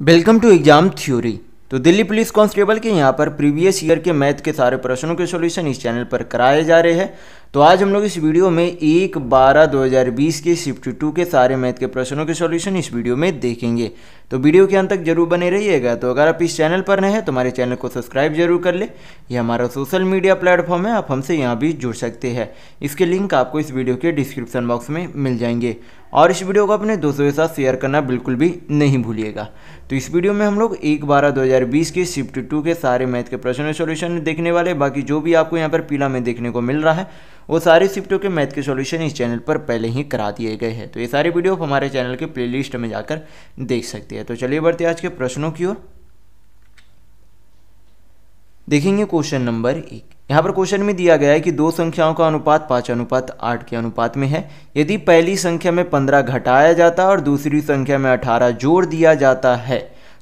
Welcome to exam theory तो Delhi police constable के यहाँ पर प्रीवियस ईयर के मैथ के सारे प्रश्नों के सॉल्यूशन इस चैनल पर कराए जा रहे हैं। तो आज हम लोग इस वीडियो में एक बारह दो हज़ार बीस के शिफ्ट टू के सारे मैथ के प्रश्नों के सॉल्यूशन इस वीडियो में देखेंगे। तो वीडियो के अंत तक ज़रूर बने रहिएगा। तो अगर आप इस चैनल पर नए हैं तो हमारे चैनल को सब्सक्राइब ज़रूर कर ले। ये हमारा सोशल मीडिया प्लेटफॉर्म है, आप हमसे यहाँ भी जुड़ सकते हैं। इसके लिंक आपको इस वीडियो के डिस्क्रिप्शन बॉक्स में मिल जाएँगे। और इस वीडियो को अपने दोस्तों के साथ शेयर करना बिल्कुल भी नहीं भूलिएगा। तो इस वीडियो में हम लोग एक बारह दो हज़ार बीस के शिफ्ट टू के सारे मैथ के प्रश्न सॉल्यूशन देखने वाले बाकी जो भी आपको यहाँ पर पीला में देखने को मिल रहा है वो सारे शिफ्टों के मैथ के सॉल्यूशन इस चैनल पर पहले ही करा दिए गए हैं। तो ये सारे वीडियो आप हमारे चैनल के प्लेलिस्ट में जाकर देख सकते हैं। तो चलिए बढ़ते आज के प्रश्नों की ओर। देखेंगे क्वेश्चन नंबर एक। यहाँ पर क्वेश्चन में दिया गया है कि दो संख्याओं का अनुपात पाँच अनुपात आठ के अनुपात में है। यदि पहली संख्या में पंद्रह घटाया जाता है और दूसरी संख्या में अठारह जोड़ दिया जाता है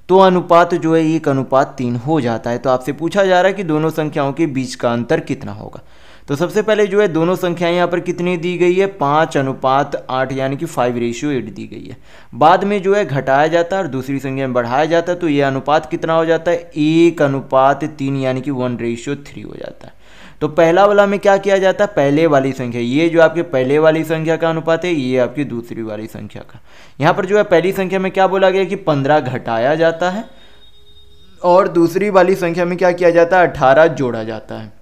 तो अनुपात जो है एक अनुपात तीन हो जाता है। तो आपसे पूछा जा रहा है कि दोनों संख्याओं के बीच का अंतर कितना होगा? तो सबसे पहले जो है दोनों संख्याएँ यहाँ पर कितनी दी गई है? पाँच अनुपात आठ, यानी कि फाइव रेशियो एट दी गई है। बाद में जो है घटाया जाता है और दूसरी संख्या में बढ़ाया जाता है तो ये अनुपात कितना हो जाता है? एक अनुपात तीन, यानी कि वन रेशियो थ्री हो जाता है। तो पहला वाला में क्या किया जाता है? पहले वाली संख्या। ये जो आपके पहले वाली संख्या का अनुपात है, ये आपकी दूसरी वाली संख्या का। यहाँ पर जो है पहली संख्या में क्या बोला गया कि पंद्रह घटाया जाता है और दूसरी वाली संख्या में क्या किया जाता है? अठारह जोड़ा जाता है।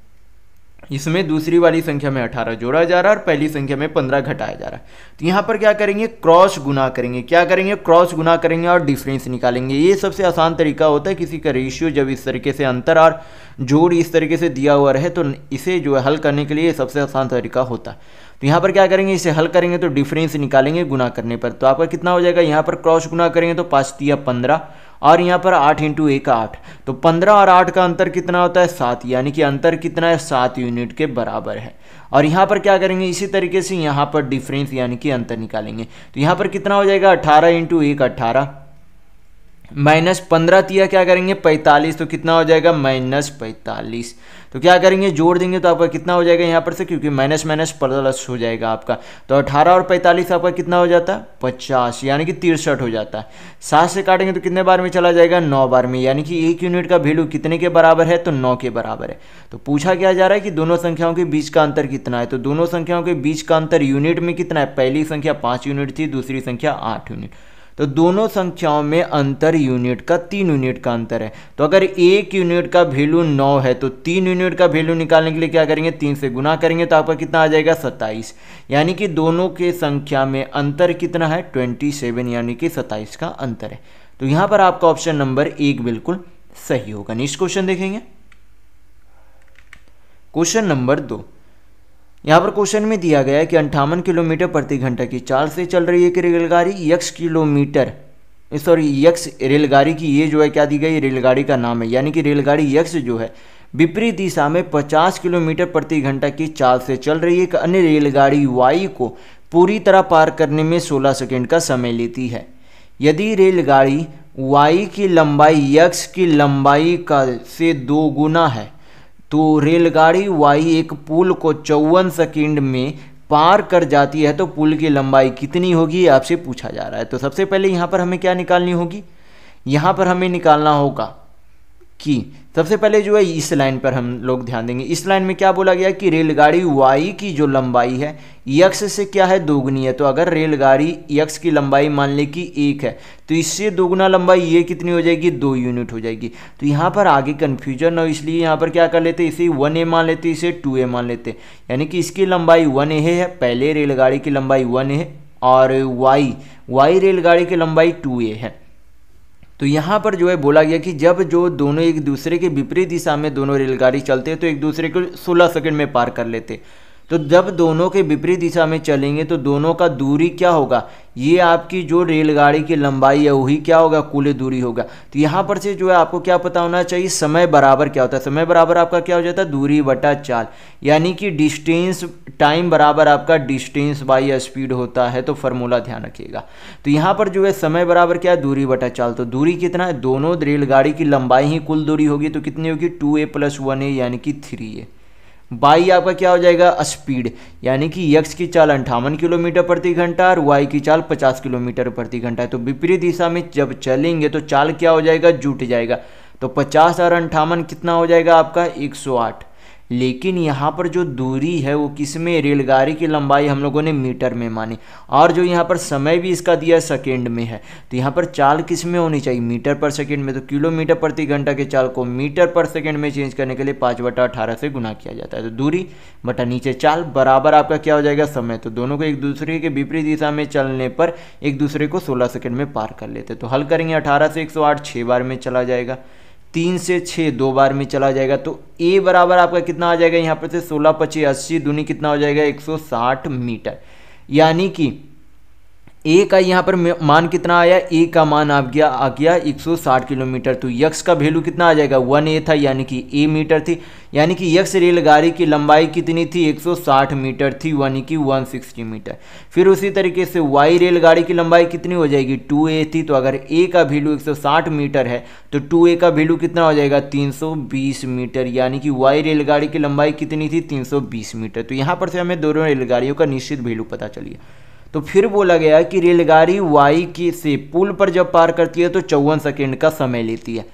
इसमें दूसरी वाली संख्या में 18 जोड़ा जा रहा है और पहली संख्या में 15 घटाया जा रहा है। तो यहाँ पर क्या करेंगे? क्रॉस गुना करेंगे। क्या करेंगे? क्रॉस गुना करेंगे और डिफरेंस निकालेंगे। ये सबसे आसान तरीका होता है किसी का रेशियो जब इस तरीके से अंतर और जोड़ इस तरीके से दिया हुआ रहे तो इसे जो है हल करने के लिए सबसे आसान तरीका होता है। तो यहाँ पर क्या करेंगे? इसे हल करेंगे तो डिफरेंस निकालेंगे गुना करने पर। तो आपका कितना हो जाएगा? यहाँ पर क्रॉस गुना करेंगे तो पाँच तिया पंद्रह। और यहाँ पर आठ इंटू एक आठ। तो पंद्रह और आठ का अंतर कितना होता है? सात। यानी कि अंतर कितना है? सात यूनिट के बराबर है। और यहाँ पर क्या करेंगे? इसी तरीके से यहाँ पर डिफरेंस यानी कि अंतर निकालेंगे। तो यहाँ पर कितना हो जाएगा? अठारह इंटू एक अट्ठारह माइनस पंद्रह तिया क्या करेंगे? पैंतालीस तो कितना हो जाएगा? माइनस पैंतालीस। तो क्या करेंगे? जोड़ देंगे तो आपका कितना हो जाएगा यहाँ पर से? क्योंकि माइनस माइनस प्लस हो जाएगा आपका। तो अठारह और पैंतालीस आपका कितना हो जाता? है पचास, यानी कि तिरसठ हो जाता। है सात से काटेंगे तो कितने बार में चला जाएगा? नौ बार में। यानी कि एक यूनिट का वैल्यू कितने के बराबर है? तो नौ के बराबर है। तो पूछा क्या जा रहा है कि दोनों संख्याओं के बीच का अंतर कितना है? तो दोनों संख्याओं के बीच का अंतर यूनिट में कितना है? पहली संख्या पाँच यूनिट थी, दूसरी संख्या आठ यूनिट। तो दोनों संख्याओं में अंतर यूनिट का तीन यूनिट का अंतर है। तो अगर एक यूनिट का वैल्यू नौ है तो तीन यूनिट का वैल्यू निकालने के लिए क्या करेंगे? तीन से गुना करेंगे तो आपका कितना आ जाएगा? सत्ताईस। यानी कि दोनों के संख्या में अंतर कितना है? ट्वेंटी सेवन यानी कि सत्ताईस का अंतर है। तो यहाँ पर आपका ऑप्शन नंबर एक बिल्कुल सही होगा। नेक्स्ट क्वेश्चन देखेंगे। क्वेश्चन नंबर दो। यहाँ पर क्वेश्चन में दिया गया है कि अंठावन किलोमीटर प्रति घंटा की चाल से चल रही है कि रेलगाड़ी यक्स किलोमीटर। सॉरी यक्स रेलगाड़ी की ये जो है, क्या दी गई? रेलगाड़ी का नाम है। यानी कि रेलगाड़ी यक्स जो है, विपरीत दिशा में 50 किलोमीटर प्रति घंटा की चाल से चल रही है। एक अन्य रेलगाड़ी वाई को पूरी तरह पार करने में 16 सेकेंड का समय लेती है। यदि रेलगाड़ी वाई की लंबाई यक्स की लंबाई का से दो गुना है तो रेलगाड़ी वाई एक पुल को चौवन सेकेंड में पार कर जाती है तो पुल की लंबाई कितनी होगी आपसे पूछा जा रहा है। तो सबसे पहले यहाँ पर हमें क्या निकालनी होगी? यहाँ पर हमें निकालना होगा कि। सबसे पहले जो है, इस लाइन पर हम लोग ध्यान देंगे। इस लाइन में क्या बोला गया कि रेलगाड़ी वाई की जो लंबाई है यक्स से क्या है दोगुनी है? तो अगर रेलगाड़ी यक्स की लंबाई मान ले कि एक है तो इससे दोगुना लंबाई ये कितनी हो जाएगी? दो यूनिट हो जाएगी। तो यहाँ पर आगे कन्फ्यूज़न हो इसलिए यहाँ पर क्या कर लेते इसे वन ए मान लेते इसे टू ए मान लेते यानी कि इसकी लंबाई वन ए है, पहले रेलगाड़ी की लंबाई वन है और वाई वाई रेलगाड़ी की लंबाई टू ए है। तो यहाँ पर जो है बोला गया कि जब जो दोनों एक दूसरे के विपरीत दिशा में दोनों रेलगाड़ी चलते हैं तो एक दूसरे को 16 सेकंड में पार कर लेते तो जब दोनों के विपरीत दिशा में चलेंगे तो दोनों का दूरी क्या होगा? ये आपकी जो रेलगाड़ी की लंबाई है, वही क्या होगा? कुल दूरी होगा। तो यहाँ पर से जो है, आपको क्या पता होना चाहिए, समय बराबर क्या होता है? समय बराबर आपका क्या हो जाता है? दूरी बटा चाल यानी कि डिस्टेंस टाइम बराबर आपका डिस्टेंस बाई स्पीड होता है तो फार्मूला ध्यान रखिएगा। तो यहाँ पर जो है, समय बराबर क्या है? दूरी बटा चाल तो दूरी कितना है? दोनों रेलगाड़ी की लंबाई ही कुल दूरी होगी तो कितनी होगी? Two A plus one A यानी कि थ्री ए बाई आपका क्या हो जाएगा? स्पीड। यानी कि यक्स की चाल अंठावन किलोमीटर प्रति घंटा और वाई की चाल पचास किलोमीटर प्रति घंटा है। तो विपरीत दिशा में जब चलेंगे तो चाल क्या हो जाएगा? जुट जाएगा। तो पचास और अंठावन कितना हो जाएगा आपका? एक सौ आठ। लेकिन यहाँ पर जो दूरी है, वो किसमें रेलगाड़ी की लंबाई हम लोगों ने मीटर में मानी। और जो यहाँ पर समय भी इसका दिया सेकेंड में है तो यहाँ पर चाल किसमें होनी चाहिए? मीटर पर सेकेंड में तो किलोमीटर प्रति घंटा के चाल को मीटर पर सेकेंड में चेंज करने के लिए पाँच बटा अठारह से गुना किया जाता है। तो दूरी बटा नीचे चाल बराबर आपका क्या हो जाएगा? समय। तो दोनों को एक दूसरे के विपरीत दिशा में चलने पर एक दूसरे को सोलह सेकेंड में पार कर लेते तो हल करेंगे अठारह से एक सौ बार में चला जाएगा। तीन से छः दो बार में चला जाएगा तो ए बराबर आपका कितना आ जाएगा? यहाँ पर से सोलह, पच्चीस, अस्सी, दूनी कितना हो जाएगा? एक सौ साठ मीटर। यानी कि ए का यहाँ पर मान कितना आया? ए का मान आ गया आ गया 160 किलोमीटर। तो यक्स का वैल्यू कितना आ जाएगा? वन ए था, यानी कि ए मीटर थी। यानी कि यक्स रेलगाड़ी की लंबाई कितनी थी? 160 मीटर थी, यानी कि 160 मीटर। फिर उसी तरीके से वाई रेलगाड़ी की लंबाई कितनी हो जाएगी? टू ए थी। तो अगर ए का वैल्यू 160 मीटर है तो टू ए का वैल्यू कितना हो जाएगा? 320 मीटर। यानी कि वाई रेलगाड़ी की लंबाई कितनी थी? 320 मीटर। तो यहाँ पर से हमें दोनों रेलगाड़ियों का निश्चित वैल्यू पता चलिए। तो फिर बोला गया कि रेलगाड़ी वाई की से पुल पर जब पार करती है तो चौवन सेकेंड का समय लेती है।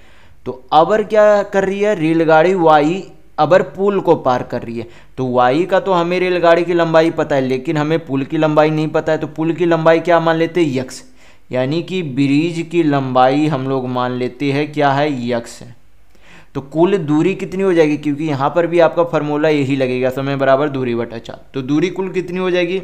तो अबर क्या कर रही है? रेलगाड़ी वाई अबर पुल को पार कर रही है। तो वाई का तो हमें रेलगाड़ी की लंबाई पता है, लेकिन हमें पुल की लंबाई नहीं पता है। तो पुल की लंबाई क्या मान लेते हैं? यक्स यानी कि ब्रिज की लंबाई हम लोग मान लेते हैं क्या है? यक्स तो कुल दूरी कितनी हो जाएगी? क्योंकि यहाँ पर भी आपका फॉर्मूला यही लगेगा, समय बराबर दूरी बटा चार। तो दूरी कुल कितनी हो जाएगी?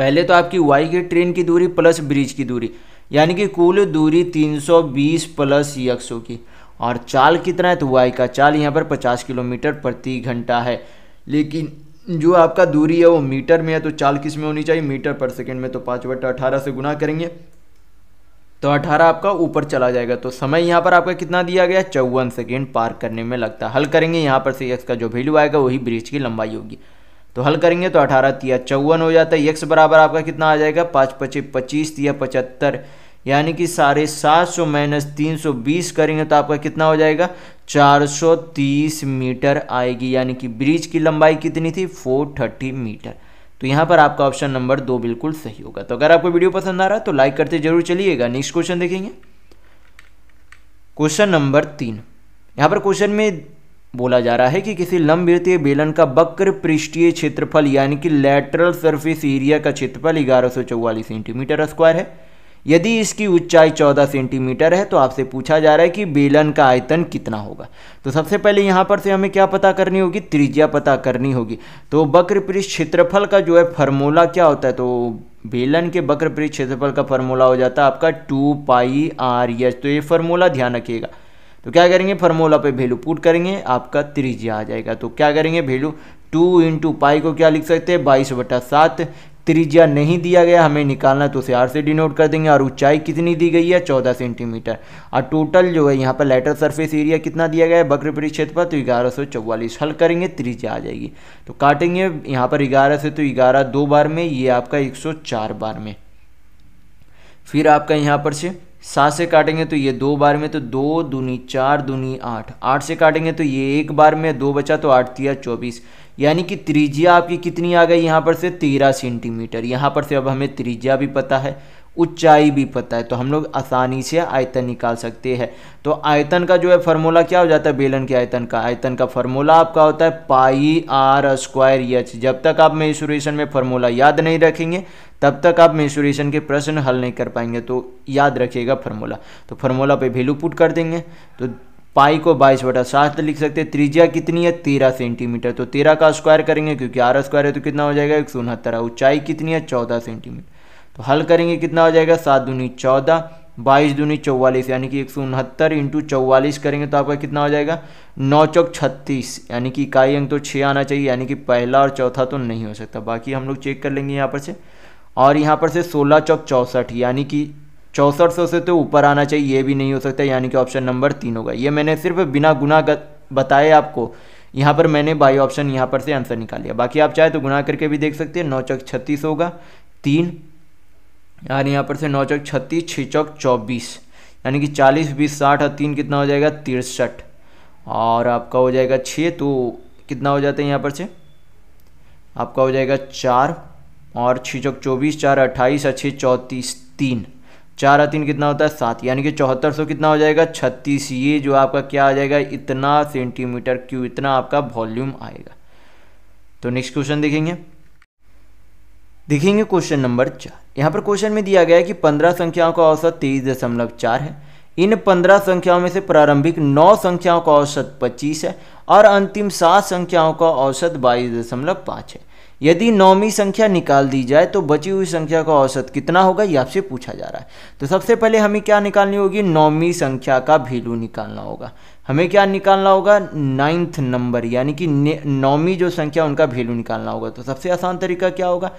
पहले तो आपकी वाई की ट्रेन की दूरी प्लस ब्रिज की दूरी, यानी कि कुल दूरी 320 प्लस यक्स की। और चाल कितना है तो वाई का, चाल यहाँ पर 50 किलोमीटर प्रति घंटा है। लेकिन जो आपका दूरी है वो मीटर में है तो चाल किसमें होनी चाहिए? मीटर पर सेकेंड में तो पाँच बटा अठारह से गुना करेंगे। तो अठारह आपका ऊपर चला जाएगा। तो समय यहाँ पर आपका कितना दिया गया? चौवन सेकेंड पार करने में लगता है। हल करेंगे, यहाँ पर से एक्स का जो वैल्यू आएगा, वही ब्रिज की लंबाई होगी। तो हल करेंगे तो अठारह तिया चौवन हो जाता है। एक्स बराबर आपका कितना आ जाएगा? पाँच पच्चीस पच्चीस तिया पचहत्तर। यानी कि साढ़े सात सौ माइनस तीन सौ बीस करेंगे तो आपका कितना हो जाएगा? चार सौ तीस मीटर आएगी। यानी कि ब्रिज की लंबाई कितनी थी? Four thirty metre. तो यहाँ पर आपका ऑप्शन नंबर दो बिल्कुल सही होगा। तो अगर आपको वीडियो पसंद आ रहा है तो लाइक करते ज़रूर चलिएगा। नेक्स्ट क्वेश्चन देखेंगे। क्वेश्चन नंबर तीन। यहाँ पर क्वेश्चन में बोला जा रहा है कि किसी लंबवृत्तीय बेलन का वक्र पृष्ठीय क्षेत्रफल, यानी कि लेटरल सरफेस एरिया का क्षेत्रफल ग्यारह सेंटीमीटर स्क्वायर है। यदि इसकी ऊंचाई 14 सेंटीमीटर है तो आपसे पूछा जा रहा है कि बेलन का आयतन कितना होगा। तो सबसे पहले यहाँ पर से हमें क्या पता करनी होगी? त्रिज्या पता करनी होगी। तो वक्र पृष्ठ क्षेत्रफल का जो है फार्मूला क्या होता है? तो बेलन के वक्र पृष्ठ क्षेत्रफल का फार्मूला हो जाता है आपका टू पाई आर एच। तो ये फार्मूला ध्यान रखिएगा। तो क्या करेंगे? फार्मूला पे वैल्यू पुट करेंगे, आपका त्रिज्या आ जाएगा। तो क्या करेंगे वैल्यू टू इंटू पाई को क्या लिख सकते हैं? बाईस बटा सात। त्रिज्या नहीं दिया गया, हमें निकालना तो उसे आर से डिनोट कर देंगे। और ऊंचाई कितनी दी गई है? चौदह सेंटीमीटर और टोटल जो है, यहाँ पर लेटर सरफेस एरिया कितना दिया गया है? बक्र परिक्षेत्र पर तो ग्यारह सौ चौवालीस। हल करेंगे, त्रिज्या आ जाएगी। तो काटेंगे, यहाँ पर ग्यारह से तो ग्यारह दो बार में, ये आपका एक सौ चार बार में। फिर आपका यहाँ पर से सात से काटेंगे तो ये दो बार में तो दो दूनी चार दूनी आठ। आठ से काटेंगे तो ये एक बार में दो बचा तो आठ तिया चौबीस। यानी कि त्रिज्या आपकी कितनी आ गई? यहाँ पर से तेरह सेंटीमीटर। यहाँ पर से अब हमें त्रिज्या भी पता है। ऊंचाई भी पता है। तो हम लोग आसानी से आयतन निकाल सकते हैं। तो आयतन का जो है फार्मूला क्या हो जाता है? बेलन के आयतन का। आयतन का फार्मूला आपका होता है पाई आर स्क्वायर एच जब तक आप मेंसुरेशन में फार्मूला याद नहीं रखेंगे, तब तक आप मेंसुरेशन के प्रश्न हल नहीं कर पाएँगे। तो याद रखिएगा फार्मूला तो फार्मूला पे वैल्यू पुट कर देंगे। तो पाई को बाईस बटा सात लिख सकते हैं। त्रिज्या कितनी है? तेरह सेंटीमीटर तो तेरह का स्क्वायर करेंगे, क्योंकि आर स्क्वायर है तो कितना हो जाएगा? एक सौ उनहत्तर। ऊंचाई कितनी है? चौदह सेंटीमीटर तो हल करेंगे कितना हो जाएगा? सात दूनी चौदह, बाईस दूनी चौवालीस, यानी कि एक सौ उनहत्तर इंटू चौवालीस करेंगे तो आपका कितना हो जाएगा? नौ चौक छत्तीस, यानी कि इकाई अंक तो छः आना चाहिए, यानी कि पहला और चौथा तो नहीं हो सकता। बाकी हम लोग चेक कर लेंगे यहाँ पर से। और यहाँ पर से सोलह चौक चौंसठ, यानी कि चौंसठ सौ से तो ऊपर आना चाहिए, ये भी नहीं हो सकता, यानी कि ऑप्शन नंबर तीन होगा। ये मैंने सिर्फ़ बिना गुना बताए आपको, यहाँ पर मैंने बाई ऑप्शन यहाँ पर से आंसर निकाल लिया। बाकी आप चाहे तो गुना करके भी देख सकते हैं, नौ चौक छत्तीस होगा, तीन यार यहाँ पर से नौ चौक छत्तीस छः चौक चौबीस, यानी कि चालीस, बीस, साठ और तीन कितना हो जाएगा? तिरसठ। और आपका हो जाएगा छः तो कितना हो जाता है यहाँ पर से? आपका हो जाएगा चार और छः चौक चौबीस, चार अट्ठाईस और छः चौंतीस, तीन। चार और तीन कितना होता है? सात, यानी कि चौहत्तर सौ कितना हो जाएगा? छत्तीस। ये जो आपका क्या आ जाएगा? इतना सेंटीमीटर, क्यू इतना आपका वॉल्यूम आएगा। तो नेक्स्ट क्वेश्चन देखेंगे। देखेंगे क्वेश्चन नंबर चार। यहाँ पर क्वेश्चन में दिया गया है कि पंद्रह संख्याओं का औसत तेईस दशमलव चार है। इन पंद्रह संख्याओं में से प्रारंभिक नौ संख्याओं का औसत पच्चीस है और अंतिम सात संख्याओं का औसत बाईस दशमलव पाँच है। यदि नौवीं संख्या निकाल दी जाए तो बची हुई संख्या का औसत कितना होगा, ये आपसे पूछा जा रहा है। तो सबसे पहले हमें क्या निकालनी होगी? नौवीं संख्या का वैल्यू निकालना होगा। हमें क्या निकालना होगा? नाइन्थ नंबर यानी कि नौवीं जो संख्या उनका वैल्यू निकालना होगा। तो सबसे आसान तरीका क्या होगा?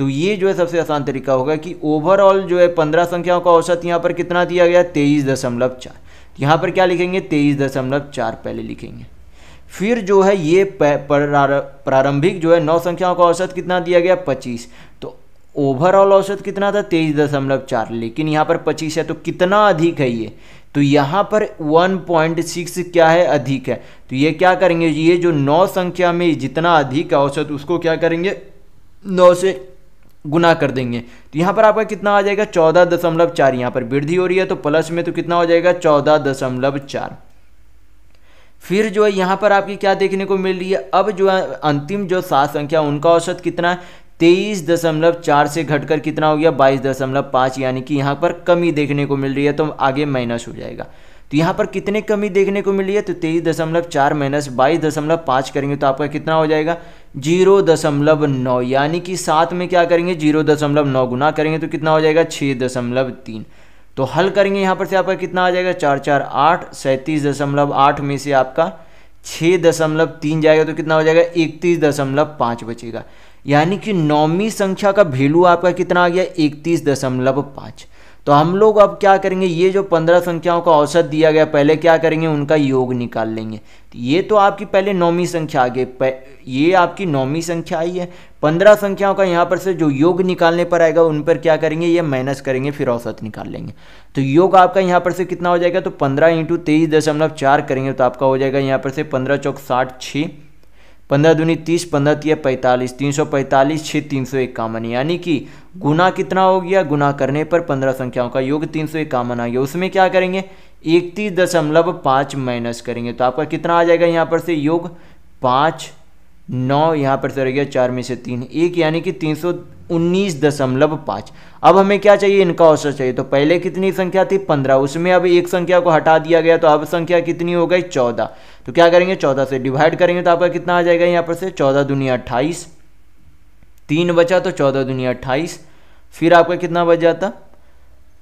तो ये जो है सबसे आसान तरीका होगा कि ओवरऑल जो है पंद्रह संख्याओं का औसत यहाँ पर कितना दिया गया तेईस दशमलव चार। यहाँ पर क्या लिखेंगे? तेईस दशमलव चार पहले लिखेंगे। फिर जो है ये प्रारंभिक जो है नौ संख्याओं का औसत कितना दिया गया? पच्चीस। तो ओवरऑल औसत कितना था? तेईस दशमलव चार। लेकिन यहाँ पर पच्चीस है तो कितना अधिक है ये? तो यहाँ पर 1.6 क्या है? अधिक है। तो ये क्या करेंगे? ये जो नौ संख्या में जितना अधिक औसत, उसको क्या करेंगे? नौ से गुना कर देंगे। तो यहाँ पर आपका कितना आ जाएगा? चौदह दशमलव चार। यहाँ पर वृद्धि हो रही है तो प्लस में तो कितना हो जाएगा? चौदह दशमलव चार। फिर जो है, यहाँ पर आपकी क्या देखने को मिल रही है? अब जो है, अंतिम जो सात संख्या, उनका औसत कितना है? तेईस दशमलव चार से घटकर कितना हो गया? बाईस दशमलव पाँच, यानी कि यहाँ पर कमी देखने को मिल रही है तो आगे माइनस हो जाएगा। तो यहाँ पर कितने कमी देखने को मिली है? तो तेईस दशमलव चार माइनस बाईस दशमलव पाँच करेंगे तो आपका कितना हो जाएगा? ज़ीरो दशमलव नौ, यानी कि सात में क्या करेंगे? ज़ीरो दशमलव नौ गुना करेंगे तो कितना हो जाएगा? छः दशमलव तीन। तो हल करेंगे यहाँ पर से आपका कितना आ जाएगा? चार चार आठ, सैंतीस दशमलव आठ में से आपका छः दशमलव तीन जाएगा तो कितना हो जाएगा? इकतीस दशमलव पाँच बचेगा। यानी कि नौवीं संख्या का वैल्यू आपका कितना आ गया? इकतीस दशमलव पाँच। तो हम लोग अब क्या करेंगे? ये जो पंद्रह संख्याओं का औसत दिया गया, पहले क्या करेंगे? उनका योग निकाल लेंगे। तो ये तो आपकी पहले नौवीं संख्या आ गई ये आपकी नौवीं संख्या आई है। पंद्रह संख्याओं का यहाँ पर से जो योग निकालने पर आएगा, उन पर क्या करेंगे? ये माइनस करेंगे, फिर औसत निकाल लेंगे। तो योग आपका यहाँ पर से कितना हो जाएगा? तो पंद्रह इंटू तेईस दशमलव चार करेंगे तो आपका हो जाएगा यहाँ पर से पंद्रह चौक साठ छः पंद्रह दूनी तीस, पंद्रह तीय पैंतालीस, तीन सौ पैंतालीस छः तीन सौ इक्यावन। यानी कि गुना कितना हो गया? गुना करने पर पंद्रह संख्याओं का योग तीन सौ इक्यावन आ गया। उसमें क्या करेंगे? इकतीस दशमलव पाँच माइनस करेंगे। तो आपका कितना आ जाएगा यहाँ पर से? योग पाँच नौ यहाँ पर से रह गया, चार में से तीन। एक यानी कि तीन सौ उन्नीस दशमलव पाँच। अब हमें क्या चाहिए? इनका औसत चाहिए। तो पहले कितनी संख्या थी? पंद्रह। उसमें अब एक संख्या को हटा दिया गया तो अब संख्या कितनी हो गई? चौदह। तो क्या करेंगे? चौदह से डिवाइड करेंगे तो आपका कितना आ जाएगा यहाँ पर से? चौदह दुनिया अट्ठाईस। तीन बचा तो चौदह दुनिया अट्ठाईस। फिर आपका कितना बच जाता?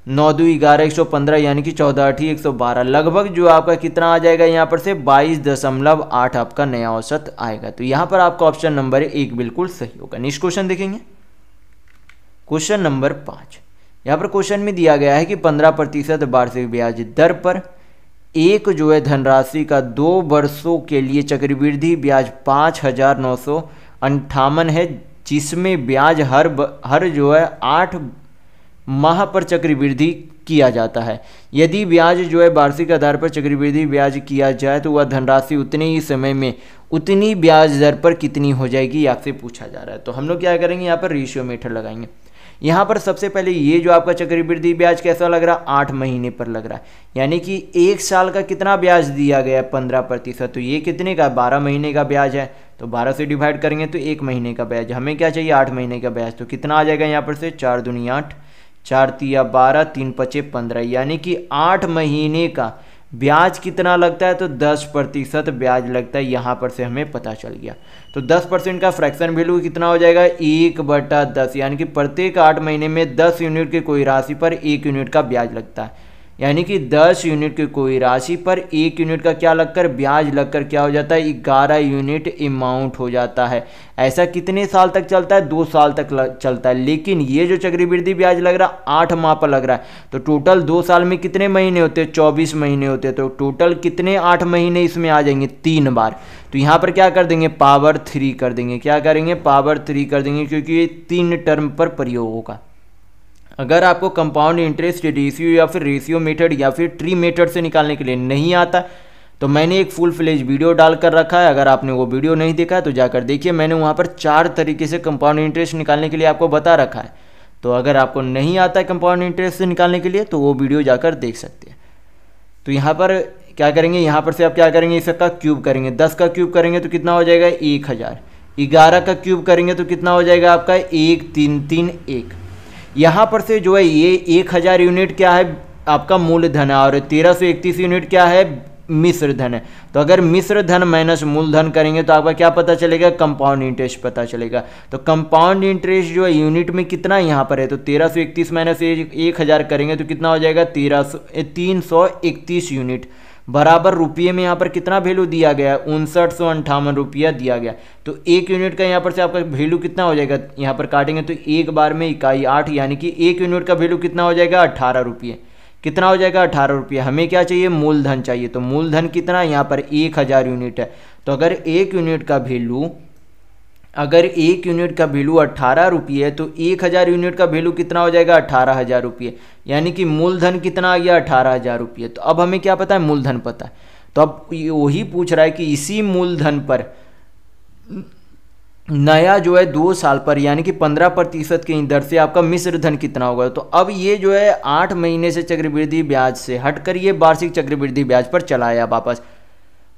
नौ दो ग्यारह एक सौ पंद्रह यानी कि चौदह अठी एक सौ बारह। लगभग जो आपका कितना आ जाएगा यहाँ पर से बाईस दशमलव आठ आपका नया औसत आएगा। तो यहाँ पर आपका ऑप्शन नंबर एक बिल्कुल सही होगा। नेक्स्ट क्वेश्चन देखेंगे। क्वेश्चन नंबर पाँच। यहाँ पर क्वेश्चन में दिया गया है कि पंद्रह प्रतिशत वार्षिक ब्याज दर पर एक जो है धनराशि का दो वर्षों के लिए चक्रवृद्धि ब्याज पाँच हज़ार नौ सौ अंठावन है, जिसमें ब्याज हर हर जो है आठ माह पर चक्रवृद्धि किया जाता है। यदि ब्याज जो है वार्षिक आधार पर चक्रवृद्धि ब्याज किया जाए तो वह धनराशि उतने ही समय में उतनी ब्याज दर पर कितनी हो जाएगी आपसे पूछा जा रहा है। तो हम लोग क्या करेंगे, यहाँ पर रेशियो मेथड लगाएँगे। यहाँ पर सबसे पहले ये जो आपका चक्रवृद्धि ब्याज कैसा लग रहा है? आठ महीने पर लग रहा है। यानी कि एक साल का कितना ब्याज दिया गया है? पंद्रह प्रतिशत। तो ये कितने का? बारह महीने का ब्याज है। तो बारह से डिवाइड करेंगे तो एक महीने का ब्याज। हमें क्या चाहिए? आठ महीने का ब्याज। तो कितना आ जाएगा यहाँ पर से? चार दुनिया आठ। चार तिया बारह, तीन पचे पंद्रह, यानी कि आठ महीने का ब्याज कितना लगता है? तो दस प्रतिशत ब्याज लगता है, यहाँ पर से हमें पता चल गया। तो दस परसेंट का फ्रैक्शन वैल्यू कितना हो जाएगा? एक बटा दस, यानी कि प्रत्येक आठ महीने में दस यूनिट के कोई राशि पर एक यूनिट का ब्याज लगता है। यानी कि 10 यूनिट की कोई राशि, पर एक यूनिट का क्या लगकर, ब्याज लगकर क्या हो जाता है? ग्यारह यूनिट अमाउंट हो जाता है। ऐसा कितने साल तक चलता है? दो साल तक चलता है। लेकिन ये जो चक्रवृद्धि ब्याज लग रहा है, आठ माह पर लग रहा है। तो टोटल दो साल में कितने महीने होते हैं? चौबीस महीने होते हैं। तो टोटल कितने आठ महीने इसमें आ जाएँगे? तीन बार। तो यहाँ पर क्या कर देंगे? पावर थ्री कर देंगे। क्या करेंगे? पावर थ्री कर देंगे, क्योंकि ये तीन टर्म पर प्रयोग होगा। अगर आपको कंपाउंड इंटरेस्ट रेशियो या फिर रेशियो मेथड या फिर ट्री मेथड से निकालने के लिए नहीं आता तो मैंने एक फुल फ्लेज वीडियो डाल कर रखा है। अगर आपने वो वीडियो नहीं देखा है तो जाकर देखिए। मैंने वहाँ पर चार तरीके से कंपाउंड इंटरेस्ट निकालने के लिए आपको बता रखा है। तो अगर आपको नहीं आता है कंपाउंड इंटरेस्ट से निकालने के लिए तो वो वीडियो जाकर देख सकते हैं। तो यहाँ पर क्या करेंगे? यहाँ पर से आप क्या करेंगे? इसका क्यूब करेंगे। दस का क्यूब करेंगे तो कितना हो जाएगा? एक हज़ार। ग्यारह का क्यूब करेंगे तो कितना हो जाएगा आपका? एक, तीन तीन, एक। यहाँ पर से जो है ये एक हज़ार यूनिट क्या है? आपका मूलधन है और तेरह सौ इकतीस यूनिट क्या है? मिश्र धन है। तो अगर मिश्र धन माइनस मूलधन करेंगे तो आपका क्या पता चलेगा? कंपाउंड इंटरेस्ट पता चलेगा। तो कंपाउंड इंटरेस्ट जो है यूनिट में कितना यहाँ पर है? तो तेरह सौ इकतीस माइनस एक हज़ार करेंगे तो कितना हो जाएगा? तेरह सौ, तीन सौ इकतीस यूनिट। बराबर रुपये में यहाँ पर कितना वैल्यू दिया गया? है उनसठ सौ अंठावन रुपया दिया गया। तो एक यूनिट का यहाँ पर से आपका वैल्यू कितना हो जाएगा? यहाँ पर काटेंगे तो एक बार में इकाई आठ, यानी कि एक यूनिट का वैल्यू कितना हो जाएगा? अट्ठारह रुपये। कितना हो जाएगा? अठारह रुपये। हमें क्या चाहिए? मूलधन चाहिए। तो मूलधन कितना? यहाँ पर एक हज़ार यूनिट है। तो अगर एक यूनिट का वैल्यू अगर एक यूनिट का वैल्यू अट्ठारह रुपये है तो एक हज़ार यूनिट का वैल्यू कितना हो जाएगा? अट्ठारह हज़ार रुपये। यानी कि मूलधन कितना आ गया? अठारह हज़ार रुपये। तो अब हमें क्या पता है? मूलधन पता है। तो अब वही पूछ रहा है कि इसी मूलधन पर नया जो है दो साल पर, यानी कि पंद्रह प्रतिशत के दर से आपका मिश्र धन कितना होगा? तो अब ये जो है आठ महीने से चक्रवृद्धि ब्याज से हटकर ये वार्षिक चक्रवृद्धि ब्याज पर चला आया वापस।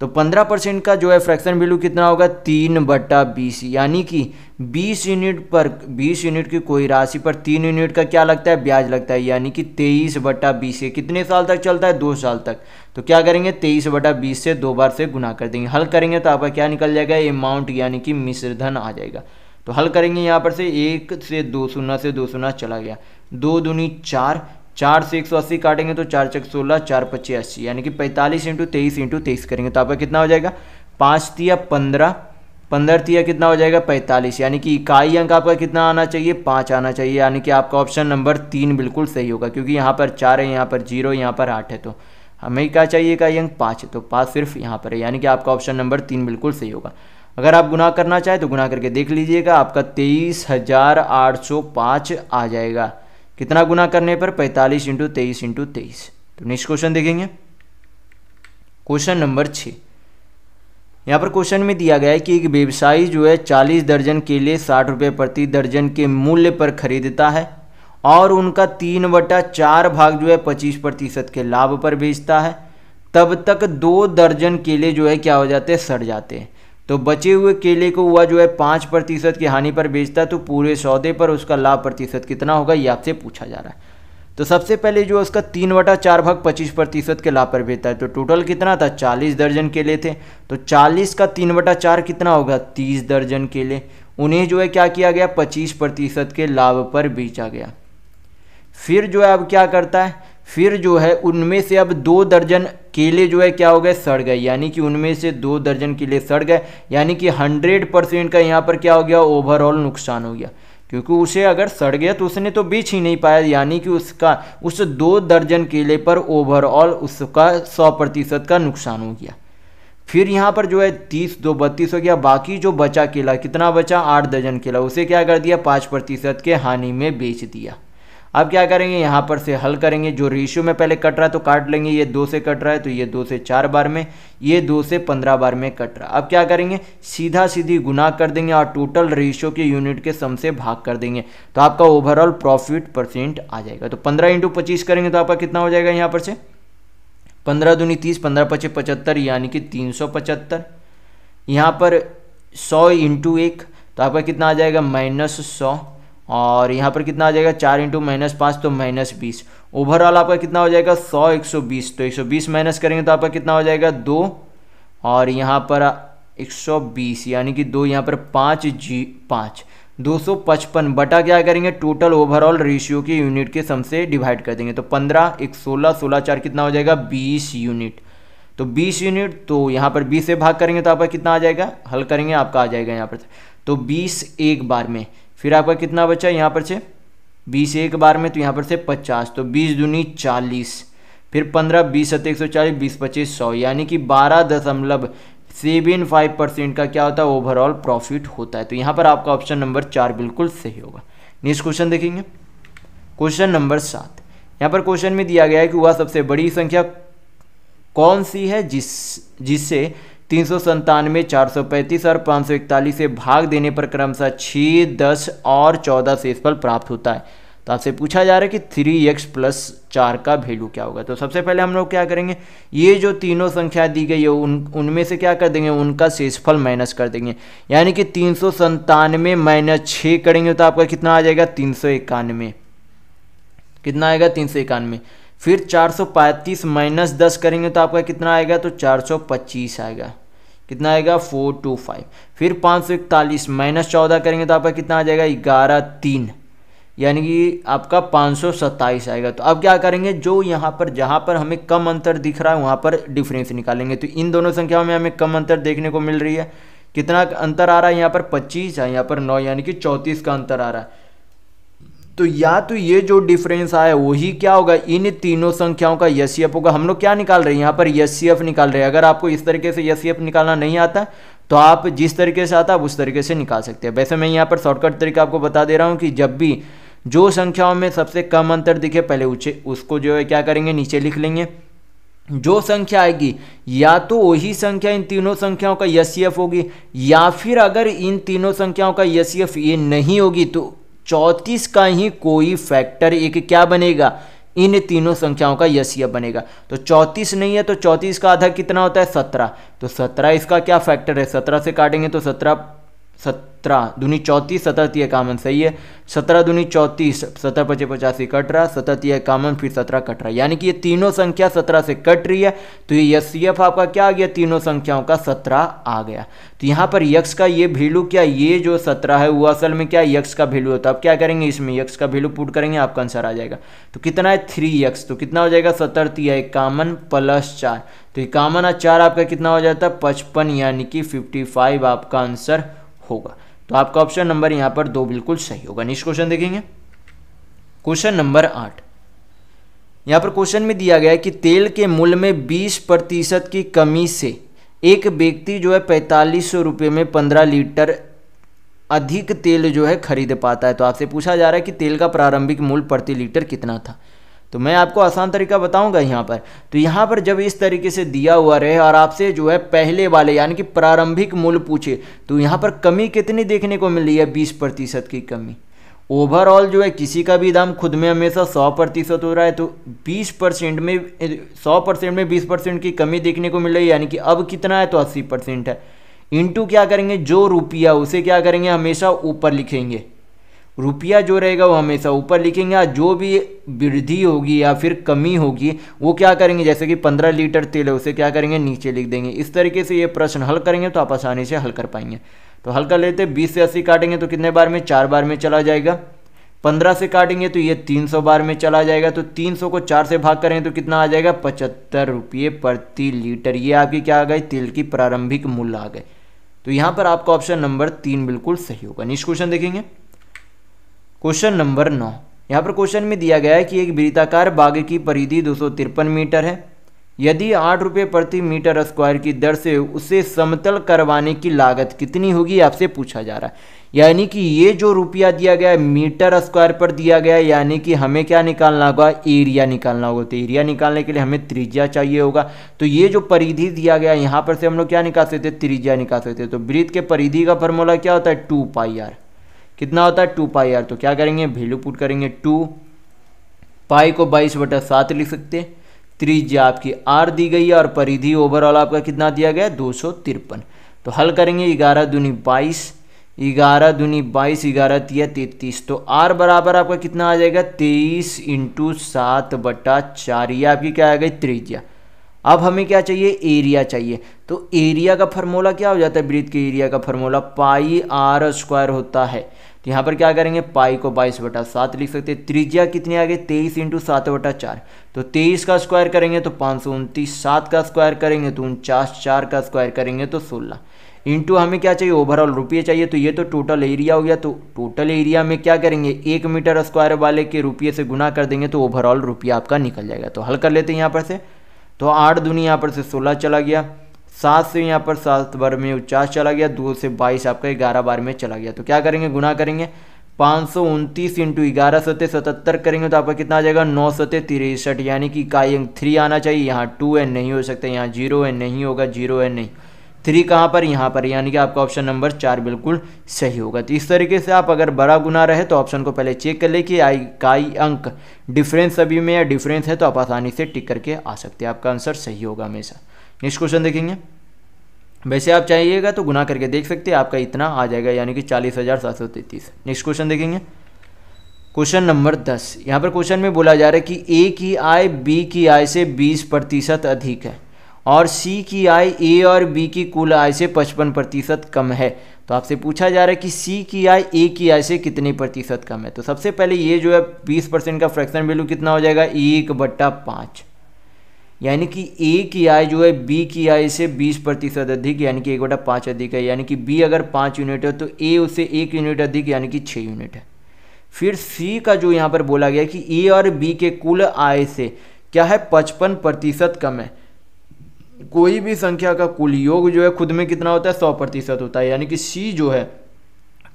तो पंद्रह परसेंट का जो है फ्रैक्शन वैल्यू कितना होगा? तीन बट्टा बीस। यानी कि बीस यूनिट पर, बीस यूनिट की कोई राशि पर तीन यूनिट का क्या लगता है? ब्याज लगता है। यानी कि तेईस बट्टा बीस ये कितने साल तक चलता है? दो साल तक। तो क्या करेंगे? तेईस बटा बीस से दो बार से गुना कर देंगे। हल करेंगे तो आपका क्या निकल जाएगा? अमाउंट यानी कि मिश्र धन आ जाएगा। तो हल करेंगे यहाँ पर से एक से दो शून्य से दो शून्य चला गया। दो दूनी चार चार से एक सौ अस्सी काटेंगे तो चार चक सोलह, चार पच्चीस अस्सी, यानी कि पैंतालीस इंटू तेईस इंटू तेईस करेंगे। तो आपका कितना हो जाएगा? पाँच तिया पंद्रह पंद्रह तिया कितना हो जाएगा? पैंतालीस, यानी कि इकाई अंक आपका कितना आना चाहिए? पाँच आना चाहिए, यानी कि आपका ऑप्शन नंबर तीन बिल्कुल सही होगा, क्योंकि यहाँ पर चार है, यहाँ पर ज़ीरो, यहाँ पर आठ है तो हमें क्या चाहिए इकाई अंक? पाँच है तो पाँच सिर्फ़ यहाँ पर है, यानी कि आपका ऑप्शन नंबर तीन बिल्कुल सही होगा। अगर आप गुना करना चाहें तो गुना करके देख लीजिएगा, आपका तेईस हज़ार आठ सौ पाँच आ जाएगा। कितना गुना करने पर पैंतालीस इंटू तेईस इंटू तेईस? तो नेक्स्ट क्वेश्चन देखेंगे क्वेश्चन नंबर छ यहाँ पर क्वेश्चन में दिया गया है कि एक व्यवसायी जो है चालीस दर्जन के लिए साठ रुपये प्रति दर्जन के मूल्य पर खरीदता है और उनका तीन बटा चार भाग जो है पच्चीस प्रतिशत के लाभ पर बेचता है। तब तक दो दर्जन केले जो है क्या हो जाते हैं? सड़ जाते हैं। तो बचे हुए केले को हुआ जो है पाँच प्रतिशत की हानि पर बेचता तो पूरे सौदे पर उसका लाभ प्रतिशत कितना होगा, ये आपसे पूछा जा रहा है। तो सबसे पहले जो उसका तीन बटा चार भाग पच्चीस प्रतिशत के लाभ पर बेचता है। तो टोटल कितना था? चालीस दर्जन केले थे। तो चालीस का तीन बटा चार कितना होगा? तीस दर्जन केले। उन्हें जो है क्या किया गया? पच्चीस प्रतिशत के लाभ पर बेचा गया। फिर जो है अब क्या करता है? फिर जो है उनमें से अब दो दर्जन केले जो है क्या हो गए? सड़ गए। यानी कि उनमें से दो दर्जन केले सड़ गए। यानी कि हंड्रेड परसेंट का यहाँ पर क्या हो गया? ओवरऑल नुकसान हो गया। क्योंकि उसे अगर सड़ गया तो उसने तो बेच ही नहीं पाया। यानी कि उसका, उस दो दर्जन केले पर ओवरऑल उसका सौ प्रतिशत का नुकसान हो गया। फिर यहाँ पर जो है तीस, दो बत्तीस हो गया। बाकी जो बचा केला, कितना बचा? आठ दर्जन केला। उसे क्या कर दिया? पाँच प्रतिशत के हानि में बेच दिया। अब क्या करेंगे? यहाँ पर से हल करेंगे। जो रेशियो में पहले कट रहा है तो काट लेंगे। ये दो से कट रहा है तो ये दो से चार बार में, ये दो से पंद्रह बार में कट रहा है। अब क्या करेंगे? सीधा सीधी गुना कर देंगे और टोटल रेशियो के यूनिट के सम से भाग कर देंगे। तो आपका ओवरऑल प्रॉफिट परसेंट आ जाएगा। तो पंद्रह इंटू करेंगे तो आपका कितना हो जाएगा यहाँ पर से? पंद्रह दूनी तीस, पंद्रह पच्चीस पचहत्तर, यानी कि तीन सौ पचहत्तर। यहाँ पर सौ इंटू एक तो आपका कितना आ जाएगा? माइनस सौ। और यहाँ पर कितना आ जाएगा? चार इंटू माइनस पाँच तो माइनस बीस। ओवरऑल आपका कितना हो जाएगा? सौ, एक सौ बीस। तो एक सौ बीस माइनस करेंगे तो आपका कितना हो जाएगा? दो। और यहाँ पर एक सौ बीस, यानी कि दो यहाँ पर पाँच जी, पाँच। दो सौ पचपन बटा क्या करेंगे? टोटल ओवरऑल रेशियो के यूनिट के सम से डिवाइड कर देंगे। तो पंद्रह, एक सोलह सोलह चार कितना हो जाएगा? बीस यूनिट तो बीस यूनिट तो यहाँ पर बीस से भाग करेंगे तो आपका कितना आ जाएगा? हल करेंगे, आपका आ जाएगा यहाँ पर। तो बीस एक बार में। फिर आपका कितना बचा यहाँ पर से बीस एक बार में तो यहाँ पर से पचास। तो बीस दूनी चालीस। फिर पंद्रह, बीस सत्तर एक सौ चालीस, बीस पच्चीस, सौ। यानी कि बारह दशमलव सेवन फाइव परसेंट का क्या होता है? ओवरऑल प्रॉफिट होता है। तो यहाँ पर आपका ऑप्शन नंबर चार बिल्कुल सही होगा। नेक्स्ट क्वेश्चन देखेंगे। क्वेश्चन नंबर सात। यहाँ पर क्वेश्चन में दिया गया है कि वह सबसे बड़ी संख्या कौन सी है? जिस, जिससे तीन सौ संतानवे, चार सौ पैंतीस और पाँच सौ इकतालीस से भाग देने पर क्रमशः छः दस और चौदह से फल प्राप्त होता है। तो आपसे पूछा जा रहा है कि थ्री एक्स प्लस चार का वैल्यू क्या होगा? तो सबसे पहले हम लोग क्या करेंगे? ये जो तीनों संख्या दी गई है, उन, उनमें से क्या कर देंगे? उनका शेषफल माइनस कर देंगे। यानी कि तीन सौ संतानवे माइनस छः करेंगे तो आपका कितना आ जाएगा? तीन सौ इक्यानवे। कितना आएगा? तीन सौ इक्यानवे। फिर चार सौ पैंतीस माइनस दस करेंगे तो आपका कितना आएगा? तो चार सौ पच्चीस आएगा। कितना आएगा? Four two five. फिर पाँच सौ इकतालीस माइनस चौदह करेंगे तो आपका कितना आ जाएगा? ग्यारह तीन। यानी कि आपका पाँच सौ सत्ताईस आएगा। तो अब क्या करेंगे? जो यहाँ पर, जहाँ पर हमें कम अंतर दिख रहा है, वहाँ पर डिफरेंस निकालेंगे। तो इन दोनों संख्याओं में हमें कम अंतर देखने को मिल रही है। कितना अंतर आ रहा है? यहाँ पर पच्चीस है, यहाँ पर नौ, यानी कि चौंतीस का अंतर आ रहा है। तो या तो ये जो डिफरेंस आया, वही क्या होगा? इन तीनों संख्याओं का यस होगा। हम लोग क्या निकाल रहे हैं? यहाँ पर यस निकाल रहे हैं। अगर आपको इस तरीके से यस निकालना नहीं आता तो आप जिस तरीके से आता है उस तरीके से निकाल सकते हैं। वैसे मैं यहाँ पर शॉर्टकट तरीका आपको बता दे रहा हूँ कि जब भी जो संख्याओं में सबसे कम अंतर दिखे, पहले ऊँचे उसको जो है क्या करेंगे? नीचे लिख लेंगे। जो संख्या आएगी, या तो वही संख्या इन तीनों संख्याओं का यस होगी, या फिर अगर इन तीनों संख्याओं का यस ये नहीं होगी तो चौंतीस का ही कोई फैक्टर एक क्या बनेगा? इन तीनों संख्याओं का यसीय बनेगा। तो चौंतीस नहीं है तो चौंतीस का आधा कितना होता है? सत्रह। तो सत्रह इसका क्या फैक्टर है? सत्रह से काटेंगे तो सत्रह सत्रह दूनी चौंतीस, सत्रह तीय कामन सही है। सत्रह दूनी चौंतीस, सत्रह पचे पचासी कट रहा, सत्रह तीय कामन फिर सत्रह कट रहा। यानी कि ये तीनों संख्या सत्रह से कट रही है तो ये यस आपका क्या आ गया? तीनों संख्याओं का सत्रह आ गया। तो यहाँ पर यक्ष का ये वैल्यू क्या, ये जो सत्रह है, वो असल में क्या यक्ष का वैल्यू होता है अब क्या करेंगे, इसमें यक्ष का वैल्यू पुट करेंगे, आपका आंसर आ जाएगा। तो कितना है? थ्री यक्ष तो कितना हो जाएगा? सत्तर तीय इक्यावन प्लस चार। तो इक्यावन चार आपका कितना हो जाता है? पचपन, यानी कि फिफ्टी फाइव आपका आंसर होगा। तो आपका ऑप्शन नंबर यहाँ पर दो बिल्कुल सही होगा। नेक्स्ट क्वेश्चन देखेंगे। क्वेश्चन नंबर आठ। यहाँ पर क्वेश्चन में दिया गया है कि तेल के मूल्य में 20 प्रतिशत की कमी से एक व्यक्ति जो है पैंतालीस सौ रुपये में 15 लीटर अधिक तेल जो है खरीद पाता है। तो आपसे पूछा जा रहा है कि तेल का प्रारंभिक मूल्य प्रति लीटर कितना था? तो मैं आपको आसान तरीका बताऊँगा यहाँ पर। तो यहाँ पर जब इस तरीके से दिया हुआ रहे और आपसे जो है पहले वाले, यानी कि प्रारंभिक मूल्य पूछे तो यहाँ पर कमी कितनी देखने को मिल है? बीस प्रतिशत की कमी। ओवरऑल जो है, किसी का भी दाम खुद में हमेशा सौ प्रतिशत हो रहा है तो बीस परसेंट में, सौ परसेंट में बीस परसेंट की कमी देखने को मिल रही है, यानी कि अब कितना है तो अस्सी परसेंट है। इंटू क्या करेंगे? जो रुपया, उसे क्या करेंगे? हमेशा ऊपर लिखेंगे। रुपया जो रहेगा वो हमेशा ऊपर लिखेंगे, या जो भी वृद्धि होगी या फिर कमी होगी, वो क्या करेंगे? जैसे कि पंद्रह लीटर तेल है, उसे क्या करेंगे? नीचे लिख देंगे। इस तरीके से ये प्रश्न हल करेंगे तो आप आसानी से हल कर पाएँगे। तो हल कर लेते हैं, बीस से अस्सी काटेंगे तो कितने बार में? चार बार में चला जाएगा। पंद्रह से काटेंगे तो ये तीन सौ बार में चला जाएगा। तो तीन सौ को चार से भाग करेंगे तो कितना आ जाएगा? पचहत्तर रुपये प्रति लीटर। ये आपकी क्या आ गई? तेल की प्रारंभिक मूल्य आ गए तो यहाँ पर आपका ऑप्शन नंबर तीन बिल्कुल सही होगा। नेक्स्ट क्वेश्चन देखेंगे। क्वेश्चन नंबर नौ। यहाँ पर क्वेश्चन में दिया गया है कि एक वृत्ताकार बाग की परिधि दो सौ तिरपन मीटर है। यदि आठ रुपये प्रति मीटर स्क्वायर की दर से उसे समतल करवाने की लागत कितनी होगी आपसे पूछा जा रहा है। यानी कि ये जो रुपया दिया गया है, मीटर स्क्वायर पर दिया गया है, यानी कि हमें क्या निकालना होगा? एरिया निकालना होगा। तो एरिया निकालने के लिए हमें त्रिज्या चाहिए होगा। तो ये जो परिधि दिया गया है, यहाँ पर से हम लोग क्या निकाल सकते त्रिज्या निकाल सकते तो वृत्त के परिधि का फॉर्मूला क्या होता है? Two pi R. कितना होता है? Two pi R. तो क्या करेंगे? वैल्यू पुट करेंगे टू। पाई को बाईस बटा सात लिख सकते त्रिज्या आपकी आर दी गई है और परिधि ओवरऑल आपका कितना दिया गया? दो सौ तिरपन। तो हल करेंगे ग्यारह दूनी बाईस। ग्यारह दूनी बाईस, ग्यारह तिया तैतीस। तो आर बराबर आपका कितना आ जाएगा? तेईस इंटू सात बटा चार। ये आपकी क्या आ गई? त्रिज्या। अब हमें क्या चाहिए? एरिया चाहिए। तो एरिया का फॉर्मूला क्या हो जाता है? वृत्त के एरिया का फॉर्मूला पाई आर स्क्वायर होता है। तो यहाँ पर क्या करेंगे? पाई को बाईस बटा सात लिख सकते हैं। त्रिज्या कितनी आ गई? तेईस इंटू सात बटा चार। तो तेईस का स्क्वायर करेंगे तो पाँच सौ उनतीस, सात का स्क्वायर करेंगे तो उनचास, चार का स्क्वायर करेंगे तो सोलह। इंटू हमें क्या चाहिए? ओवरऑल रुपये चाहिए। तो ये तो टोटल एरिया हो गया। तो टोटल एरिया में क्या करेंगे? एक मीटर स्क्वायर वाले के रुपये से गुना कर देंगे तो ओवरऑल रुपया आपका निकल जाएगा। तो हल कर लेते हैं यहाँ पर से। तो आठ दूनी यहाँ पर से सोलह चला गया। सात से यहाँ पर सात बार में उचास चला गया, दो से बाईस आपका ग्यारह बार में चला गया। तो क्या करेंगे? गुना करेंगे। पाँच सौ उनतीस इंटू ग्यारह सत्य सतहत्तर करेंगे तो आपका कितना आ जाएगा? नौ सत्य तिरसठ, यानी कि इकाई अंक थ्री आना चाहिए। यहाँ टू एन नहीं हो सकता, यहाँ ज़ीरो एन नहीं होगा ज़ीरो एन नहीं। थ्री कहाँ पर? यहाँ पर, यानी कि आपका ऑप्शन नंबर चार बिल्कुल सही होगा। तो इस तरीके से आप अगर बड़ा गुना रहे तो ऑप्शन को पहले चेक कर ले कि इकाई अंक डिफरेंस सभी में या डिफरेंस है तो आप आसानी से टिक करके आ सकते हैं। आपका आंसर सही होगा हमेशा। नेक्स्ट क्वेश्चन देखेंगे। वैसे आप चाहिएगा तो गुना करके देख सकते हैं, आपका इतना आ जाएगा, यानी कि चालीस हज़ार सात सौ तैंतीस। नेक्स्ट क्वेश्चन देखेंगे। क्वेश्चन नंबर दस। यहाँ पर क्वेश्चन में बोला जा रहा है कि ए की आय बी की आय से बीस प्रतिशत अधिक है और सी की आय ए और बी की कुल आय से पचपन प्रतिशत कम है। तो आपसे पूछा जा रहा है कि सी की आय ए की आय से कितने प्रतिशत कम है? तो सबसे पहले ये जो है बीस परसेंट का फ्रैक्शन वैल्यू कितना हो जाएगा? एक बट्टा पाँच। यानी कि ए की आय जो है बी की आय से 20 प्रतिशत अधिक, यानी कि एक बटा पाँच अधिक है। यानी कि बी अगर पाँच यूनिट है तो ए उससे एक यूनिट अधिक, यानी कि छः यूनिट है। फिर सी का जो यहाँ पर बोला गया कि ए और बी के कुल आय से क्या है? पचपन प्रतिशत कम है। कोई भी संख्या का कुल योग जो है खुद में कितना होता है? सौ प्रतिशत होता है। यानी कि सी जो है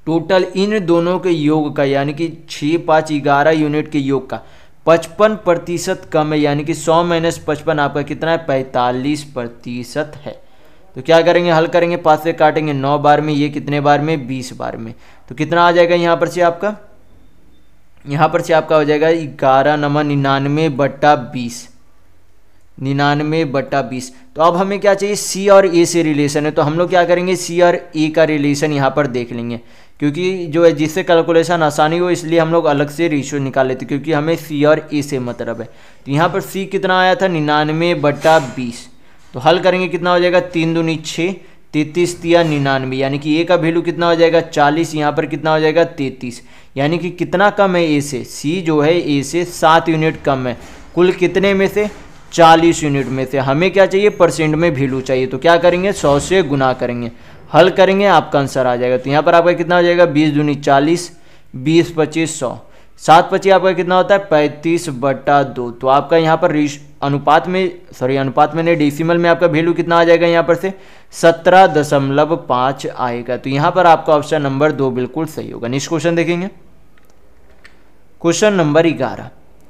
टोटल इन दोनों के योग का, यानी कि छः पाँच ग्यारह यूनिट के योग का पचपन प्रतिशत कम है, यानी कि सौ माइनस पचपन आपका कितना है? पैंतालीस प्रतिशत है। तो क्या करेंगे? हल करेंगे, पाँच से काटेंगे, नौ बार में, ये कितने बार में? बीस बार में। तो कितना आ जाएगा यहाँ पर से आपका? यहाँ पर से आपका हो जाएगा ग्यारह नंबर निन्यानवे बट्टा बीस। निन्यानवे बट्टा बीस। तो अब हमें क्या चाहिए? सी और ए से रिलेशन है। तो हम लोग क्या करेंगे? सी और ए का रिलेशन यहाँ पर देख लेंगे। क्योंकि जो है, जिससे कैलकुलेशन आसानी हो, इसलिए हम लोग अलग से रेशियो निकाल लेते क्योंकि हमें सी और ए से मतलब है। तो यहाँ पर सी कितना आया था? निन्यानवे बट्टा बीस। तो हल करेंगे, कितना हो जाएगा? तीन दूनी छः, तैतीस तिया निन्यानवे। यानी कि ए का वैल्यू कितना हो जाएगा? चालीस। यहाँ पर कितना हो जाएगा? तैतीस। यानी कि कितना कम है ए से? सी जो है ए से सात यूनिट कम है। कुल कितने में से? चालीस यूनिट में से। हमें क्या चाहिए? परसेंट में वैल्यू चाहिए। तो क्या करेंगे? सौ से गुना करेंगे। हल करेंगे, आपका आंसर आ जाएगा। तो यहाँ पर आपका कितना हो जाएगा? बीस दूनी चालीस, बीस पच्चीस सौ। सात पच्चीस आपका कितना होता है? पैंतीस बटा दो। तो आपका यहाँ पर अनुपात में सॉरी अनुपात में नहीं डेसिमल में आपका वैल्यू कितना आ जाएगा यहाँ पर से? सत्रह दशमलव पाँच आएगा। तो यहाँ पर आपका ऑप्शन नंबर दो बिल्कुल सही होगा। नेक्स्ट क्वेश्चन देखेंगे। क्वेश्चन नंबर ग्यारह।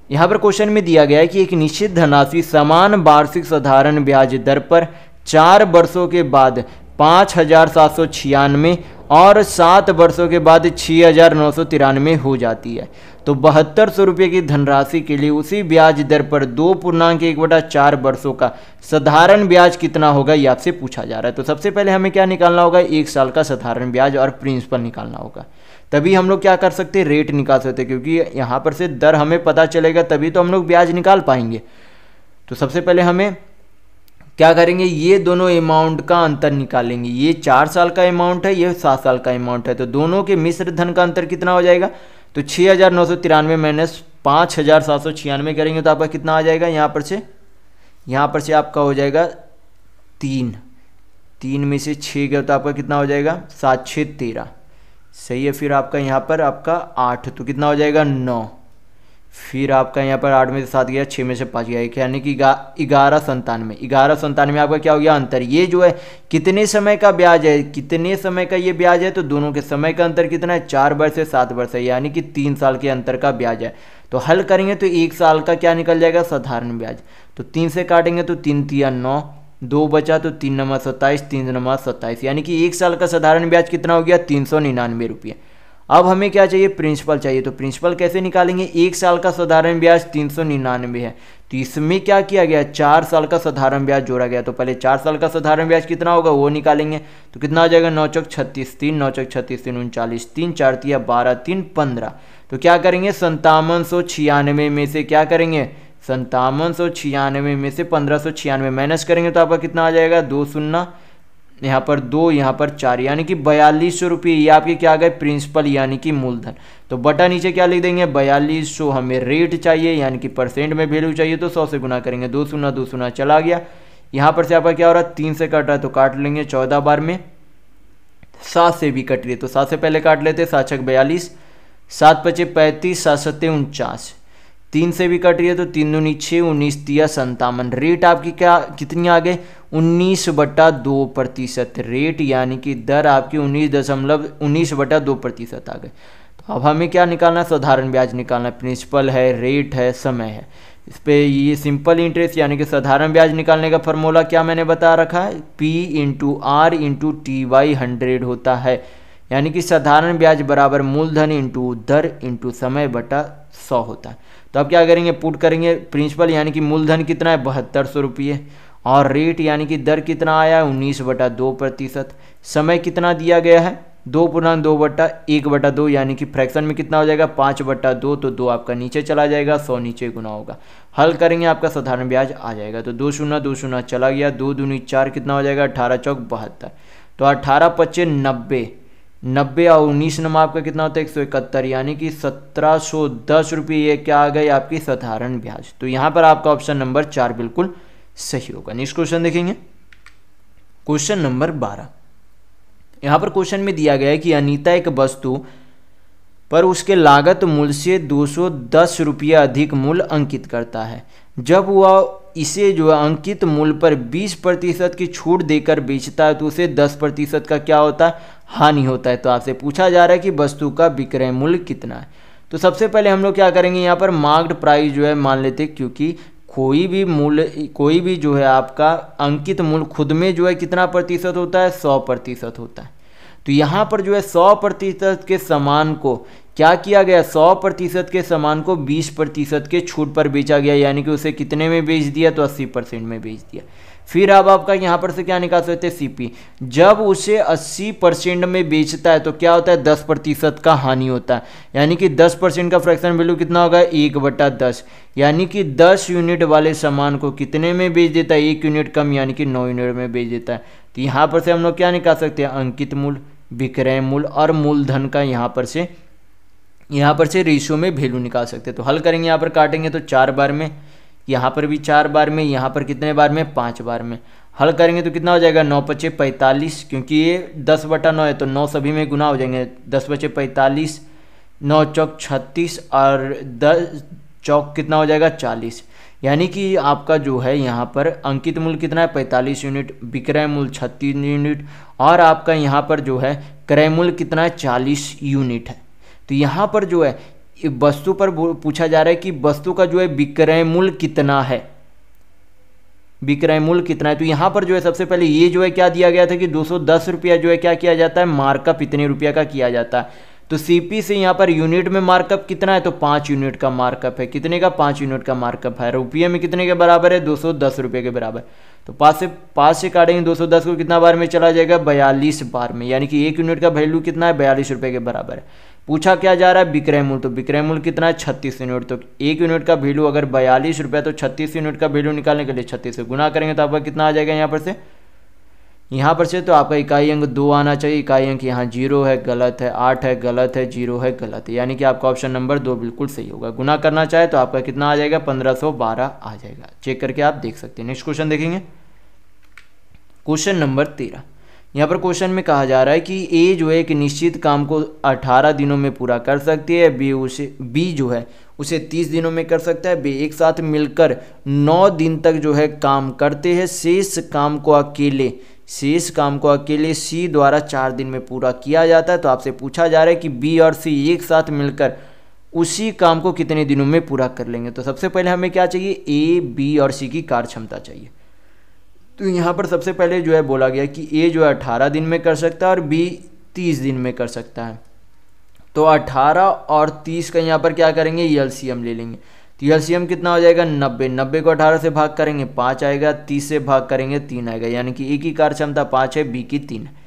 यहाँ पर क्वेश्चन में दिया गया है कि एक निश्चित धनराशि समान वार्षिक साधारण ब्याज दर पर चार वर्षों के बाद पाँच हज़ार सात सौ छियानवे और सात वर्षों के बाद छः हज़ार नौ सौ तिरानवे हो जाती है। तो बहत्तर सौ रुपये की धनराशि के लिए उसी ब्याज दर पर दो पूर्णांक एक बटा चार वर्षों का साधारण ब्याज कितना होगा, ये आपसे पूछा जा रहा है। तो सबसे पहले हमें क्या निकालना होगा? एक साल का साधारण ब्याज और प्रिंसिपल निकालना होगा। तभी हम लोग क्या कर सकते? हैं रेट निकाल सकते हैं क्योंकि यहाँ पर से दर हमें पता चलेगा, तभी तो हम लोग ब्याज निकाल पाएँगे। तो सबसे पहले हमें क्या करेंगे? ये दोनों अमाउंट का अंतर निकालेंगे। ये चार साल का अमाउंट है, ये सात साल का अमाउंट है। तो दोनों के मिश्र धन का अंतर कितना हो जाएगा? तो छः हज़ार नौ सौ तिरानवे माइनस पाँच हज़ार सात सौ छियानवे करेंगे तो आपका कितना आ जाएगा? यहाँ पर से, यहाँ पर से आपका हो जाएगा तीन। तीन में से छः गया तो आपका कितना हो जाएगा? सात छः तेरह। सही है फिर आपका यहाँ पर आपका आठ तो कितना हो जाएगा? नौ। फिर आपका यहाँ पर आठ में से सात गया छः में से पाँच गया यानी कि ग्यारह संतानवे। ग्यारह संतानवे आपका क्या हो गया? अंतर। ये जो है, कितने समय का ब्याज है? कितने समय का ये ब्याज है? तो दोनों के समय का अंतर कितना है? चार वर्ष से सात वर्ष है, यानी कि तीन साल के अंतर का ब्याज है। तो हल करेंगे तो एक साल का क्या निकल जाएगा? साधारण ब्याज। तो तीन से काटेंगे तो तीन तिया नौ, दो बचा तो तीन नंबर सत्ताईस, तीन नंबर सत्ताईस। यानी कि एक साल का साधारण ब्याज कितना हो गया? तीन सौ निन्यानवे रुपये। अब हमें क्या चाहिए? प्रिंसिपल चाहिए। तो प्रिंसिपल कैसे निकालेंगे? एक साल का साधारण ब्याज तीन सौ निन्यानवे है। तो इसमें क्या किया गया? चार साल का साधारण ब्याज जोड़ा गया। तो पहले चार साल का साधारण ब्याज कितना होगा? वो निकालेंगे। तो कितना आ जाएगा? नौ चौक छत्तीस तीन नौ चौक छत्तीस तीन, उनचालीस तीन, चार तीन बारह तीन, पंद्रह। तो क्या करेंगे? संतावन सौ छियानवे में से क्या करेंगे? संतावन सौ छियानवे में से पंद्रह सौ छियानवे। माइनस करेंगे तो आपका कितना आ जाएगा? दो शून्य। यहाँ पर दो, यहाँ पर चार, यानी कि बयालीस सौ रुपये। ये आपके क्या आ गए? प्रिंसिपल यानी कि मूलधन। तो बटा नीचे क्या लिख देंगे? बयालीस। सौ हमें रेट चाहिए, यानी कि परसेंट में वैल्यू चाहिए तो सौ से गुना करेंगे। दो सुना दो सुना, चला गया। यहाँ पर से आपका क्या हो रहा है? तीन से कट रहा है तो काट लेंगे चौदह बार में। सात से भी कट रही है तो सात से पहले काट लेते, सात छक बयालीस। सात पचे पैंतीस, सात सत्ते उनचास। तीन से भी कट रही है तो तीन दूनी छः उन्नीस तिया संतावन। रेट आपकी क्या, कितनी आ गई उन्नीस बटा दो प्रतिशत रेट यानी कि दर आपकी उन्नीस दशमलव, उन्नीस बटा दो प्रतिशत आ गए तो अब हमें क्या निकालना है? साधारण ब्याज निकालना है। प्रिंसिपल है रेट है, समय है। इस पर ये सिंपल इंटरेस्ट यानी कि साधारण ब्याज निकालने का फॉर्मूला क्या मैंने बता रखा है? P into R into T by hundred होता है। यानी कि साधारण ब्याज बराबर मूलधन इंटू दर इंटू समय बटा सौ होता है। तो अब क्या करेंगे? पुट करेंगे। प्रिंसिपल यानी कि मूलधन कितना है? बहत्तर सौ रुपये। और रेट यानी कि दर कितना आया? है उन्नीस बटा दो प्रतिशत। समय कितना दिया गया है? दो पूर्णांक दो बट्टा एक बटा दो, यानी कि फ्रैक्शन में कितना हो जाएगा? पाँच बट्टा दो तो दो आपका नीचे चला जाएगा, सौ नीचे गुना होगा। हल करेंगे, आपका साधारण ब्याज आ जाएगा। तो दो शून्य दो शून्य चला गया। दो दूनी चार कितना हो जाएगा? अठारह चौक बहत्तर। तो अठारह पच्चीस नब्बे। नब्बे और उन्नीस नंबर आपका कितना होता है? एक सौ इकहत्तर, यानी कि सत्रह सौ दस रुपये ये क्या आ गई आपकी साधारण ब्याज। तो यहाँ पर आपका ऑप्शन नंबर चार बिल्कुल सही होगा। नेक्स्ट क्वेश्चन देखेंगे। क्वेश्चन नंबर बारह। यहाँ पर क्वेश्चन में दिया गया है कि अनीता एक वस्तु पर उसके लागत मूल्य से 210 रुपया अधिक मूल्य अंकित करता है। जब वह इसे जो है अंकित मूल्य पर 20 प्रतिशत की छूट देकर बेचता है तो उसे 10 प्रतिशत का क्या होता है? हानि होता है। तो आपसे पूछा जा रहा है कि वस्तु का विक्रय मूल्य कितना है। तो सबसे पहले हम लोग क्या करेंगे, यहाँ पर मार्क्ड प्राइस जो है मान लेते क्योंकि कोई भी मूल्य, कोई भी जो है आपका अंकित मूल्य खुद में जो है कितना प्रतिशत होता है? सौ प्रतिशत होता है। तो यहाँ पर जो है सौ प्रतिशत के सामान को क्या किया गया? सौ प्रतिशत के सामान को बीस प्रतिशत के छूट पर बेचा गया, यानी कि उसे कितने में बेच दिया? तो अस्सी परसेंट में बेच दिया। फिर अब आपका यहाँ पर से क्या निकाल सकते हैं सीपी जब उसे 80 परसेंट में बेचता है तो क्या होता है? 10 प्रतिशत का हानि होता है। यानी कि 10 परसेंट का फ्रैक्शन वैल्यू कितना होगा? एक बटा दस। यानी कि 10 यूनिट वाले सामान को कितने में बेच देता है? एक यूनिट कम, यानी कि 9 यूनिट में बेच देता है। तो यहाँ पर से हम लोग क्या निकाल सकते हैं? अंकित मूल्य विक्रय मूल्य और मूलधन का यहाँ पर से, यहाँ पर से रेशियो में वैल्यू निकाल सकते हैं। तो हल करेंगे, यहाँ पर काटेंगे तो चार बार में यहाँ पर भी चार बार में, यहाँ पर कितने बार में? पाँच बार में। हल करेंगे तो कितना हो जाएगा? नौ पचे पैंतालीस, क्योंकि ये दस बटा नौ है तो नौ सभी में गुना हो जाएँगे। दस बचे पैंतालीस, नौ चौक छत्तीस, और दस चौक कितना हो जाएगा? चालीस। यानी कि आपका जो है, यहाँ पर अंकित मूल्य कितना है? पैंतालीस यूनिट, विक्रय मूल्य छत्तीस यूनिट, और आपका यहाँ पर जो है, क्रय मूल्य कितना है? चालीस यूनिट है। तो यहाँ पर जो है वस्तु पर पूछा जा रहा है कि वस्तु का जो है विक्रय मूल्य कितना है? विक्रय मूल्य कितना है? तो यहाँ पर जो है सबसे पहले ये जो है क्या दिया गया था कि दो सौ दस रुपया जो है क्या किया जाता है? मार्कअप इतने रुपया का किया जाता है। तो सीपी से यहाँ पर यूनिट में मार्कअप कितना है? तो पाँच यूनिट का मार्कअप है। कितने का? पाँच यूनिट का मार्कअप है। रुपये में कितने के बराबर है? दो सौ दस रुपये के बराबर। तो पाँच से पाँच से काटेंगे दो सौ दस को कितना बार में चला जाएगा? बयालीस बार में। यानी कि एक यूनिट का वैल्यू कितना है? बयालीस रुपये के बराबर है। पूछा क्या जा रहा है? विक्रय मूल्य। तो विक्रय मूल्य कितना है? छत्तीस यूनिट। तो एक यूनिट का वैल्यू अगर बयालीस रुपये तो छत्तीस यूनिट का वैल्यू निकालने के लिए छत्तीस से गुना करेंगे तो आपका कितना आ जाएगा यहाँ पर से? यहाँ पर से तो आपका इकाई अंक दो आना चाहिए। इकाई अंक यहाँ ज़ीरो है, गलत है, आठ है, गलत है, ज़ीरो है, गलत है। यानी कि आपका ऑप्शन नंबर दो बिल्कुल सही होगा। गुना करना चाहे तो आपका कितना आ जाएगा? पंद्रह सौ बारह आ जाएगा। चेक करके आप देख सकते हैं। नेक्स्ट क्वेश्चन देखेंगे। क्वेश्चन नंबर तेरह। यहाँ पर क्वेश्चन में कहा जा रहा है कि ए जो है एक निश्चित काम को 18 दिनों में पूरा कर सकती है, बी उसे, बी जो है उसे 30 दिनों में कर सकता है, बी एक साथ मिलकर 9 दिन तक जो है काम करते हैं, शेष काम को अकेले, शेष काम को अकेले सी द्वारा चार दिन में पूरा किया जाता है। तो आपसे पूछा जा रहा है कि बी और सी एक साथ मिलकर उसी काम को कितने दिनों में पूरा कर लेंगे? तो सबसे पहले हमें क्या चाहिए? ए, बी और सी की कार्य क्षमता चाहिए। तो यहाँ पर सबसे पहले जो है बोला गया कि ए जो है अठारह दिन में कर सकता है और बी तीस दिन में कर सकता है। तो अठारह और तीस का यहाँ पर क्या करेंगे? एल ले लेंगे। तो एल कितना हो जाएगा? नब्बे। नब्बे को अठारह से भाग करेंगे, पाँच आएगा, तीस से भाग करेंगे, तीन आएगा। यानी कि ए की कार्य क्षमता पाँच है, बी की तीन है।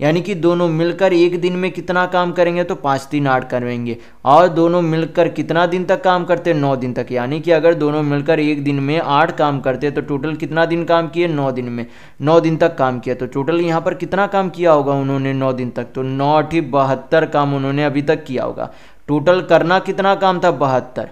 यानी कि दोनों मिलकर एक दिन में कितना काम करेंगे तो पाँच दिन आठ करेंगे और दोनों मिलकर कितना दिन तक काम करते? नौ दिन तक। यानी कि अगर दोनों मिलकर एक दिन में आठ काम करते तो टोटल कितना दिन काम किए? नौ दिन में। नौ दिन तक काम किया। तो टोटल यहाँ पर कितना काम किया होगा उन्होंने नौ दिन तक? तो नौ अठी बहत्तर काम उन्होंने अभी तक किया होगा। टोटल करना कितना काम था? बहत्तर।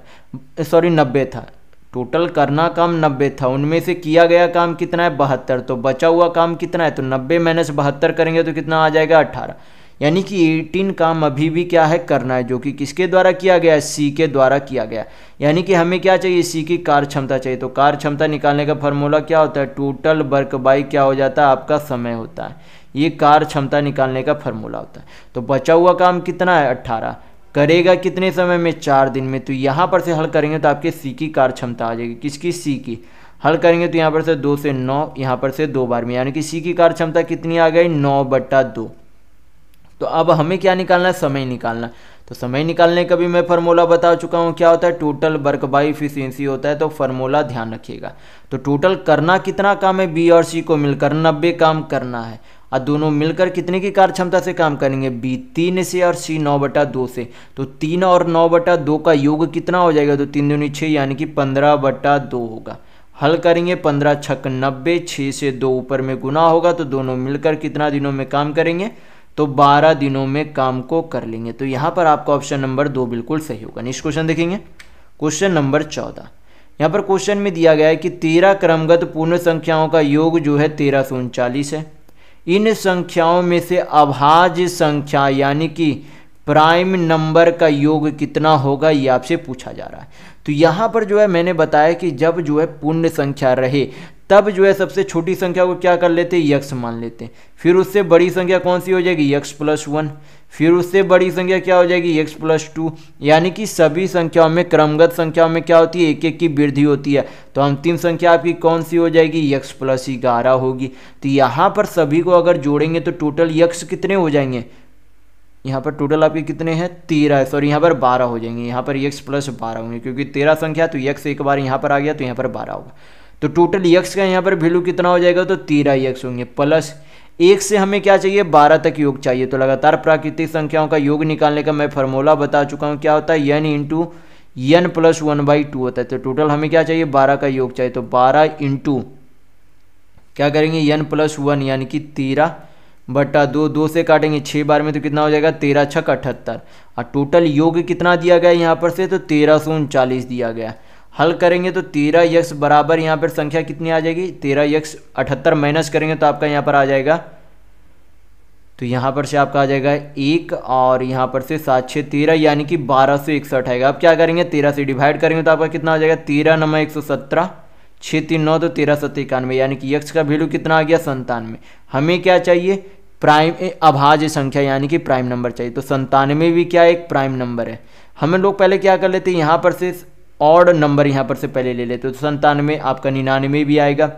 सॉरी, नब्बे था। टोटल करना काम नब्बे था, उनमें से किया गया काम कितना है? बहत्तर। तो बचा हुआ काम कितना है? तो नब्बे माइनस बहत्तर करेंगे तो कितना आ जाएगा? अट्ठारह यानी कि एटीन काम अभी भी क्या है? करना है, जो कि किसके द्वारा किया गया है? सी के द्वारा किया गया यानी कि हमें क्या चाहिए? सी की कार्य क्षमता चाहिए। तो कार्य क्षमता निकालने का फॉर्मूला क्या होता है? टोटल वर्क बाई क्या हो जाता है? आपका समय होता है। ये कार्य क्षमता निकालने का फॉर्मूला होता है। तो बचा हुआ काम कितना है? अट्ठारह करेगा कितने समय में? चार दिन में। तो यहाँ पर से हल करेंगे तो आपके सी की कार्य क्षमता आ जाएगी। किसकी? सी की। हल करेंगे तो यहाँ पर से दो से नौ, यहाँ पर से दो बार में। यानी कि सी की कार्य क्षमता कितनी आ गई? नौ बट्टा दो। तो अब हमें क्या निकालना है? समय निकालना तो समय निकालने का भी मैं फार्मूला बता चुका हूँ। क्या होता है? टोटल वर्क बाई इफिशियंसी होता है तो फार्मूला ध्यान रखिएगा। तो टोटल करना कितना काम है? बी और सी को मिलकर नब्बे काम करना है। और दोनों मिलकर कितने की कार्य क्षमता से काम करेंगे? बी तीन से और सी नौ बटा दो से। तो तीन और नौ बटा दो का योग कितना हो जाएगा? तो तीन दूनी छः यानी कि पंद्रह बटा दो होगा। हल करेंगे पंद्रह छक नब्बे छः से दो ऊपर में गुना होगा तो दोनों मिलकर कितना दिनों में काम करेंगे? तो 12 दिनों में काम को कर लेंगे। तो यहाँ पर आपका ऑप्शन नंबर दो बिल्कुल सही होगा। नेक्स्ट क्वेश्चन देखेंगे। क्वेश्चन नंबर चौदह। यहाँ पर क्वेश्चन में दिया गया है कि तेरह क्रमगत पूर्ण संख्याओं का योग जो है तेरह सौ उनचालीस है। इन संख्याओं में से अभाज्य संख्या, यानी कि प्राइम नंबर का योग कितना होगा, ये आपसे पूछा जा रहा है। तो यहाँ पर जो है मैंने बताया कि जब जो है पूर्ण संख्या रहे तब जो है सबसे छोटी संख्या को क्या कर लेते हैं यक्स मान लेते। हैं फिर उससे बड़ी संख्या कौन सी हो जाएगी? यक्स प्लस वन फिर उससे बड़ी संख्या क्या हो जाएगी? यक्स प्लस टू यानी कि सभी संख्याओं में, क्रमगत संख्याओं में क्या होती है? एक एक की वृद्धि होती है। तो अंतिम संख्या आपकी कौन सी हो जाएगी? यक्स प्लस ग्यारह होगी। तो यहाँ पर सभी को अगर जोड़ेंगे तो टोटल यक्स कितने हो जाएँगे? यहाँ पर टोटल आपके कितने हैं? तेरह। सॉरी यहाँ पर बारह हो जाएँगे। यहाँ पर यक्स प्लस बारह होंगे। क्योंकि तेरह संख्या तो यक्स एक बार यहाँ पर आ गया तो यहाँ पर बारह होगा। तो टोटल यक्स का यहाँ पर वैल्यू कितना हो जाएगा? तो तेरह यक्स होंगे प्लस एक से हमें क्या चाहिए? बारह तक योग चाहिए। तो लगातार प्राकृतिक संख्याओं का योग निकालने का मैं फॉर्मूला बता चुका हूँ। क्या होता है? N into n plus one by two होता है। तो टोटल हमें क्या चाहिए? बारह का योग चाहिए। तो बारह इंटू क्या करेंगे? यन प्लस वन यानी कि तेरह बट्टा दो दो से काटेंगे छः बार में तो कितना हो जाएगा? तेरह छक अठहत्तर। और टोटल योग कितना दिया गया यहाँ पर से? तो तेरह सौ उनचालीस दिया गया। हल करेंगे तो तेरह यक्स बराबर यहाँ पर संख्या कितनी आ जाएगी? तेरह यक्स अठहत्तर माइनस करेंगे तो आपका यहाँ पर आ जाएगा। तो यहाँ पर से आपका आ जाएगा एक और यहाँ पर से सात छः तेरह, यानी कि बारह सौ इकसठ आएगा। अब क्या करेंगे? तेरह से डिवाइड करेंगे तो आपका कितना आ जाएगा? तेरह नंबर एक सौ सत्रह छः तीन नौ तो तेरह सत्तर इक्यानवे, यानी कि यक्ष का वैल्यू कितना आ गया? संतानवे हमें क्या चाहिए? प्राइम अभाज्य संख्या, यानी कि प्राइम नंबर चाहिए। तो संतानवे भी क्या एक प्राइम नंबर है। हमें लोग पहले क्या कर लेते हैं? यहाँ पर से ऑड नंबर यहाँ पर से पहले ले लेते हो तो संतानवे आपका निन्यानवे भी आएगा।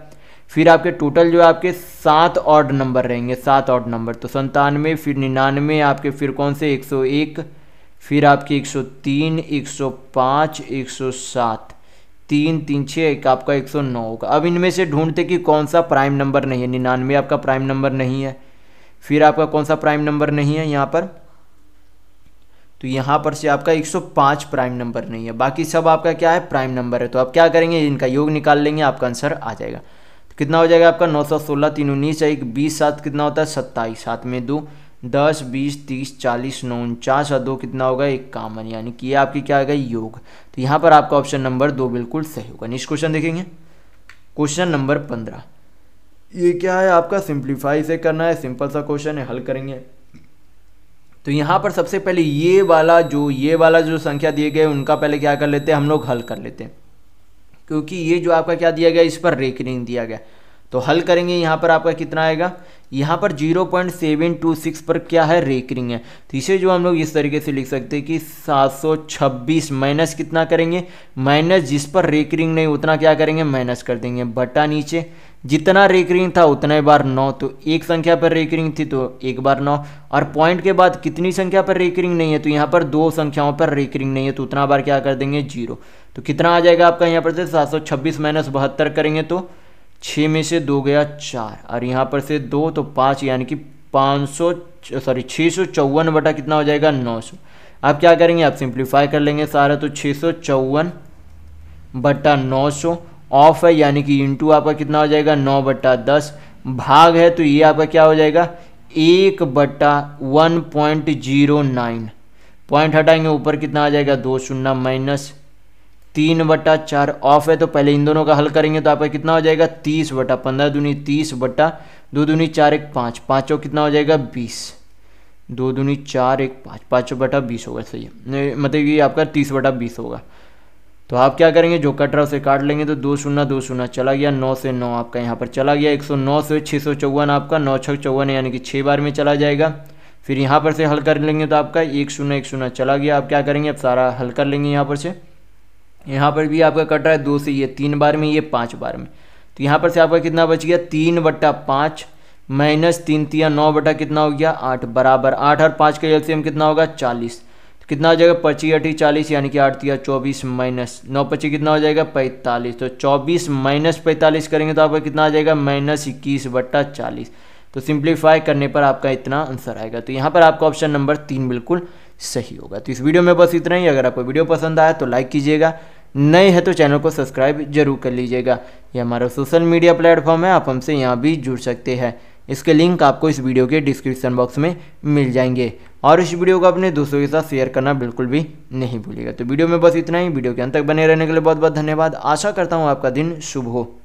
फिर आपके टोटल जो आपके सात ऑड नंबर रहेंगे, सात ऑड नंबर। तो संतानवे फिर निन्यानवे, आपके फिर कौन से? एक सौ एक, फिर आपके एक सौ तीन, एक सौ पाँच, एक सौ सात। तीन तीन छः एक आपका एक सौ नौ होगा। अब इनमें से ढूंढते कि कौन सा प्राइम नंबर नहीं है। निन्यानवे आपका प्राइम नंबर नहीं है। फिर आपका कौन सा प्राइम नंबर नहीं है यहाँ पर? तो यहाँ पर से आपका 105 प्राइम नंबर नहीं है। बाकी सब आपका क्या है? प्राइम नंबर है। तो आप क्या करेंगे? इनका योग निकाल लेंगे, आपका आंसर आ जाएगा। तो कितना हो जाएगा आपका? नौ सौ सोलह, तीन उन्नीस, एक बीस, सात, कितना होता है? सत्ताईस। सात में दो, दस, बीस, तीस, चालीस, नौ, उनचास, और दो कितना होगा? एक कामन यानी कि ये आपकी क्या आ गई? योग। तो यहाँ पर आपका ऑप्शन नंबर दो बिल्कुल सही होगा। नेक्स्ट क्वेश्चन देखेंगे। क्वेश्चन नंबर पंद्रह। ये क्या है? आपका सिंप्लीफाई से करना है, सिंपल सा क्वेश्चन है, हल करेंगे। तो यहाँ पर सबसे पहले ये वाला जो, ये वाला जो संख्या दिए गए, उनका पहले क्या कर लेते हैं, हम लोग हल कर लेते हैं। क्योंकि ये जो आपका क्या दिया गया, इस पर रेकरिंग दिया गया। तो हल करेंगे, यहाँ पर आपका कितना आएगा? यहाँ पर zero point seven two six पर क्या है? रेकरिंग है। तो इसे जो हम लोग इस तरीके से लिख सकते हैं कि सात सौ छब्बीस माइनस कितना करेंगे? माइनस जिस पर रेकरिंग नहीं, उतना क्या करेंगे? माइनस कर देंगे। बटा नीचे जितना रेकरिंग था, उतना ही बार नौ तो एक संख्या पर रेकरिंग थी तो एक बार नौ। और पॉइंट के बाद कितनी संख्या पर रेकरिंग नहीं है तो यहाँ पर दो संख्याओं पर रेकरिंग नहीं है तो उतना बार क्या कर देंगे? ज़ीरो तो कितना आ जाएगा आपका यहाँ पर से? सात सौ छब्बीस माइनस बहत्तर करेंगे तो छः में से दो गया चार। और यहाँ पर से दो तो पाँच, यानी कि पाँच सौ सॉरी छः सौ चौवन बटा कितना हो जाएगा? नौ सौ। आप क्या करेंगे? आप सिंप्लीफाई कर लेंगे सारा तो छः सौ चौवन बटा नौ सौ। ऑफ़ है, यानी कि इंटू आपका कितना हो जाएगा? नौ बट्टा दस। भाग है तो ये आपका क्या हो जाएगा? एक बट्टा one point zero nine. Point हटाएँगे, ऊपर कितना आ जाएगा? दो शून्य माइनस तीन बट्टा चार। ऑफ़ है तो पहले इन दोनों का हल करेंगे तो आपका कितना हो जाएगा? तीस बटा पंद्रह दूनी तीस बट्टा दो दूनी चार एक पाँच। पाँचों कितना हो जाएगा? बीस। दो दूनी चार एक पाँच। पाँचों बटा बीस होगा, सही है। मतलब ये आपका तीस बटा बीस होगा। तो आप क्या करेंगे? जो कट रहा उसे काट लेंगे तो दो शून्य दो शून्य चला गया, नौ से नौ आपका यहाँ पर चला गया, एक सौ नौ से छः सौ चौवन आपका, नौ छः चौवन यानी कि छः बार में चला जाएगा। फिर यहाँ पर से हल कर लेंगे तो आपका एक शून्य एक शून्य चला गया। आप क्या करेंगे? अब सारा हल कर लेंगे यहाँ पर से। यहाँ पर भी आपका कट रहा है दो से, ये तीन बार में, ये पाँच बार में। तो यहाँ पर से आपका कितना बच गया? तीन बट्टा पाँच माइनस तीन तिया नौ बटा कितना हो गया? आठ बराबर आठ और पाँच का एलसीएम कितना होगा? चालीस। कितना हो जाएगा? पच्चीस अठी चालीस, यानी कि आठ तिया चौबीस माइनस नौ, पच्चीस कितना हो जाएगा? पैंतालीस। तो चौबीस माइनस पैंतालीस करेंगे तो आपका कितना आ जाएगा? माइनस इक्कीस बट्टा चालीस। तो सिंप्लीफाई करने पर आपका इतना आंसर आएगा। तो यहाँ पर आपका ऑप्शन नंबर तीन बिल्कुल सही होगा। तो इस वीडियो में बस इतना ही। अगर आपको वीडियो पसंद आया तो लाइक कीजिएगा। नए हैं तो चैनल को सब्सक्राइब ज़रूर कर लीजिएगा। ये हमारा सोशल मीडिया प्लेटफॉर्म है। आप हमसे यहाँ भी जुड़ सकते हैं। इसके लिंक आपको इस वीडियो के डिस्क्रिप्शन बॉक्स में मिल जाएँगे। और इस वीडियो को अपने दोस्तों के साथ शेयर करना बिल्कुल भी नहीं भूलिएगा। तो वीडियो में बस इतना ही। वीडियो के अंत तक बने रहने के लिए बहुत बहुत धन्यवाद। आशा करता हूँ आपका दिन शुभ हो।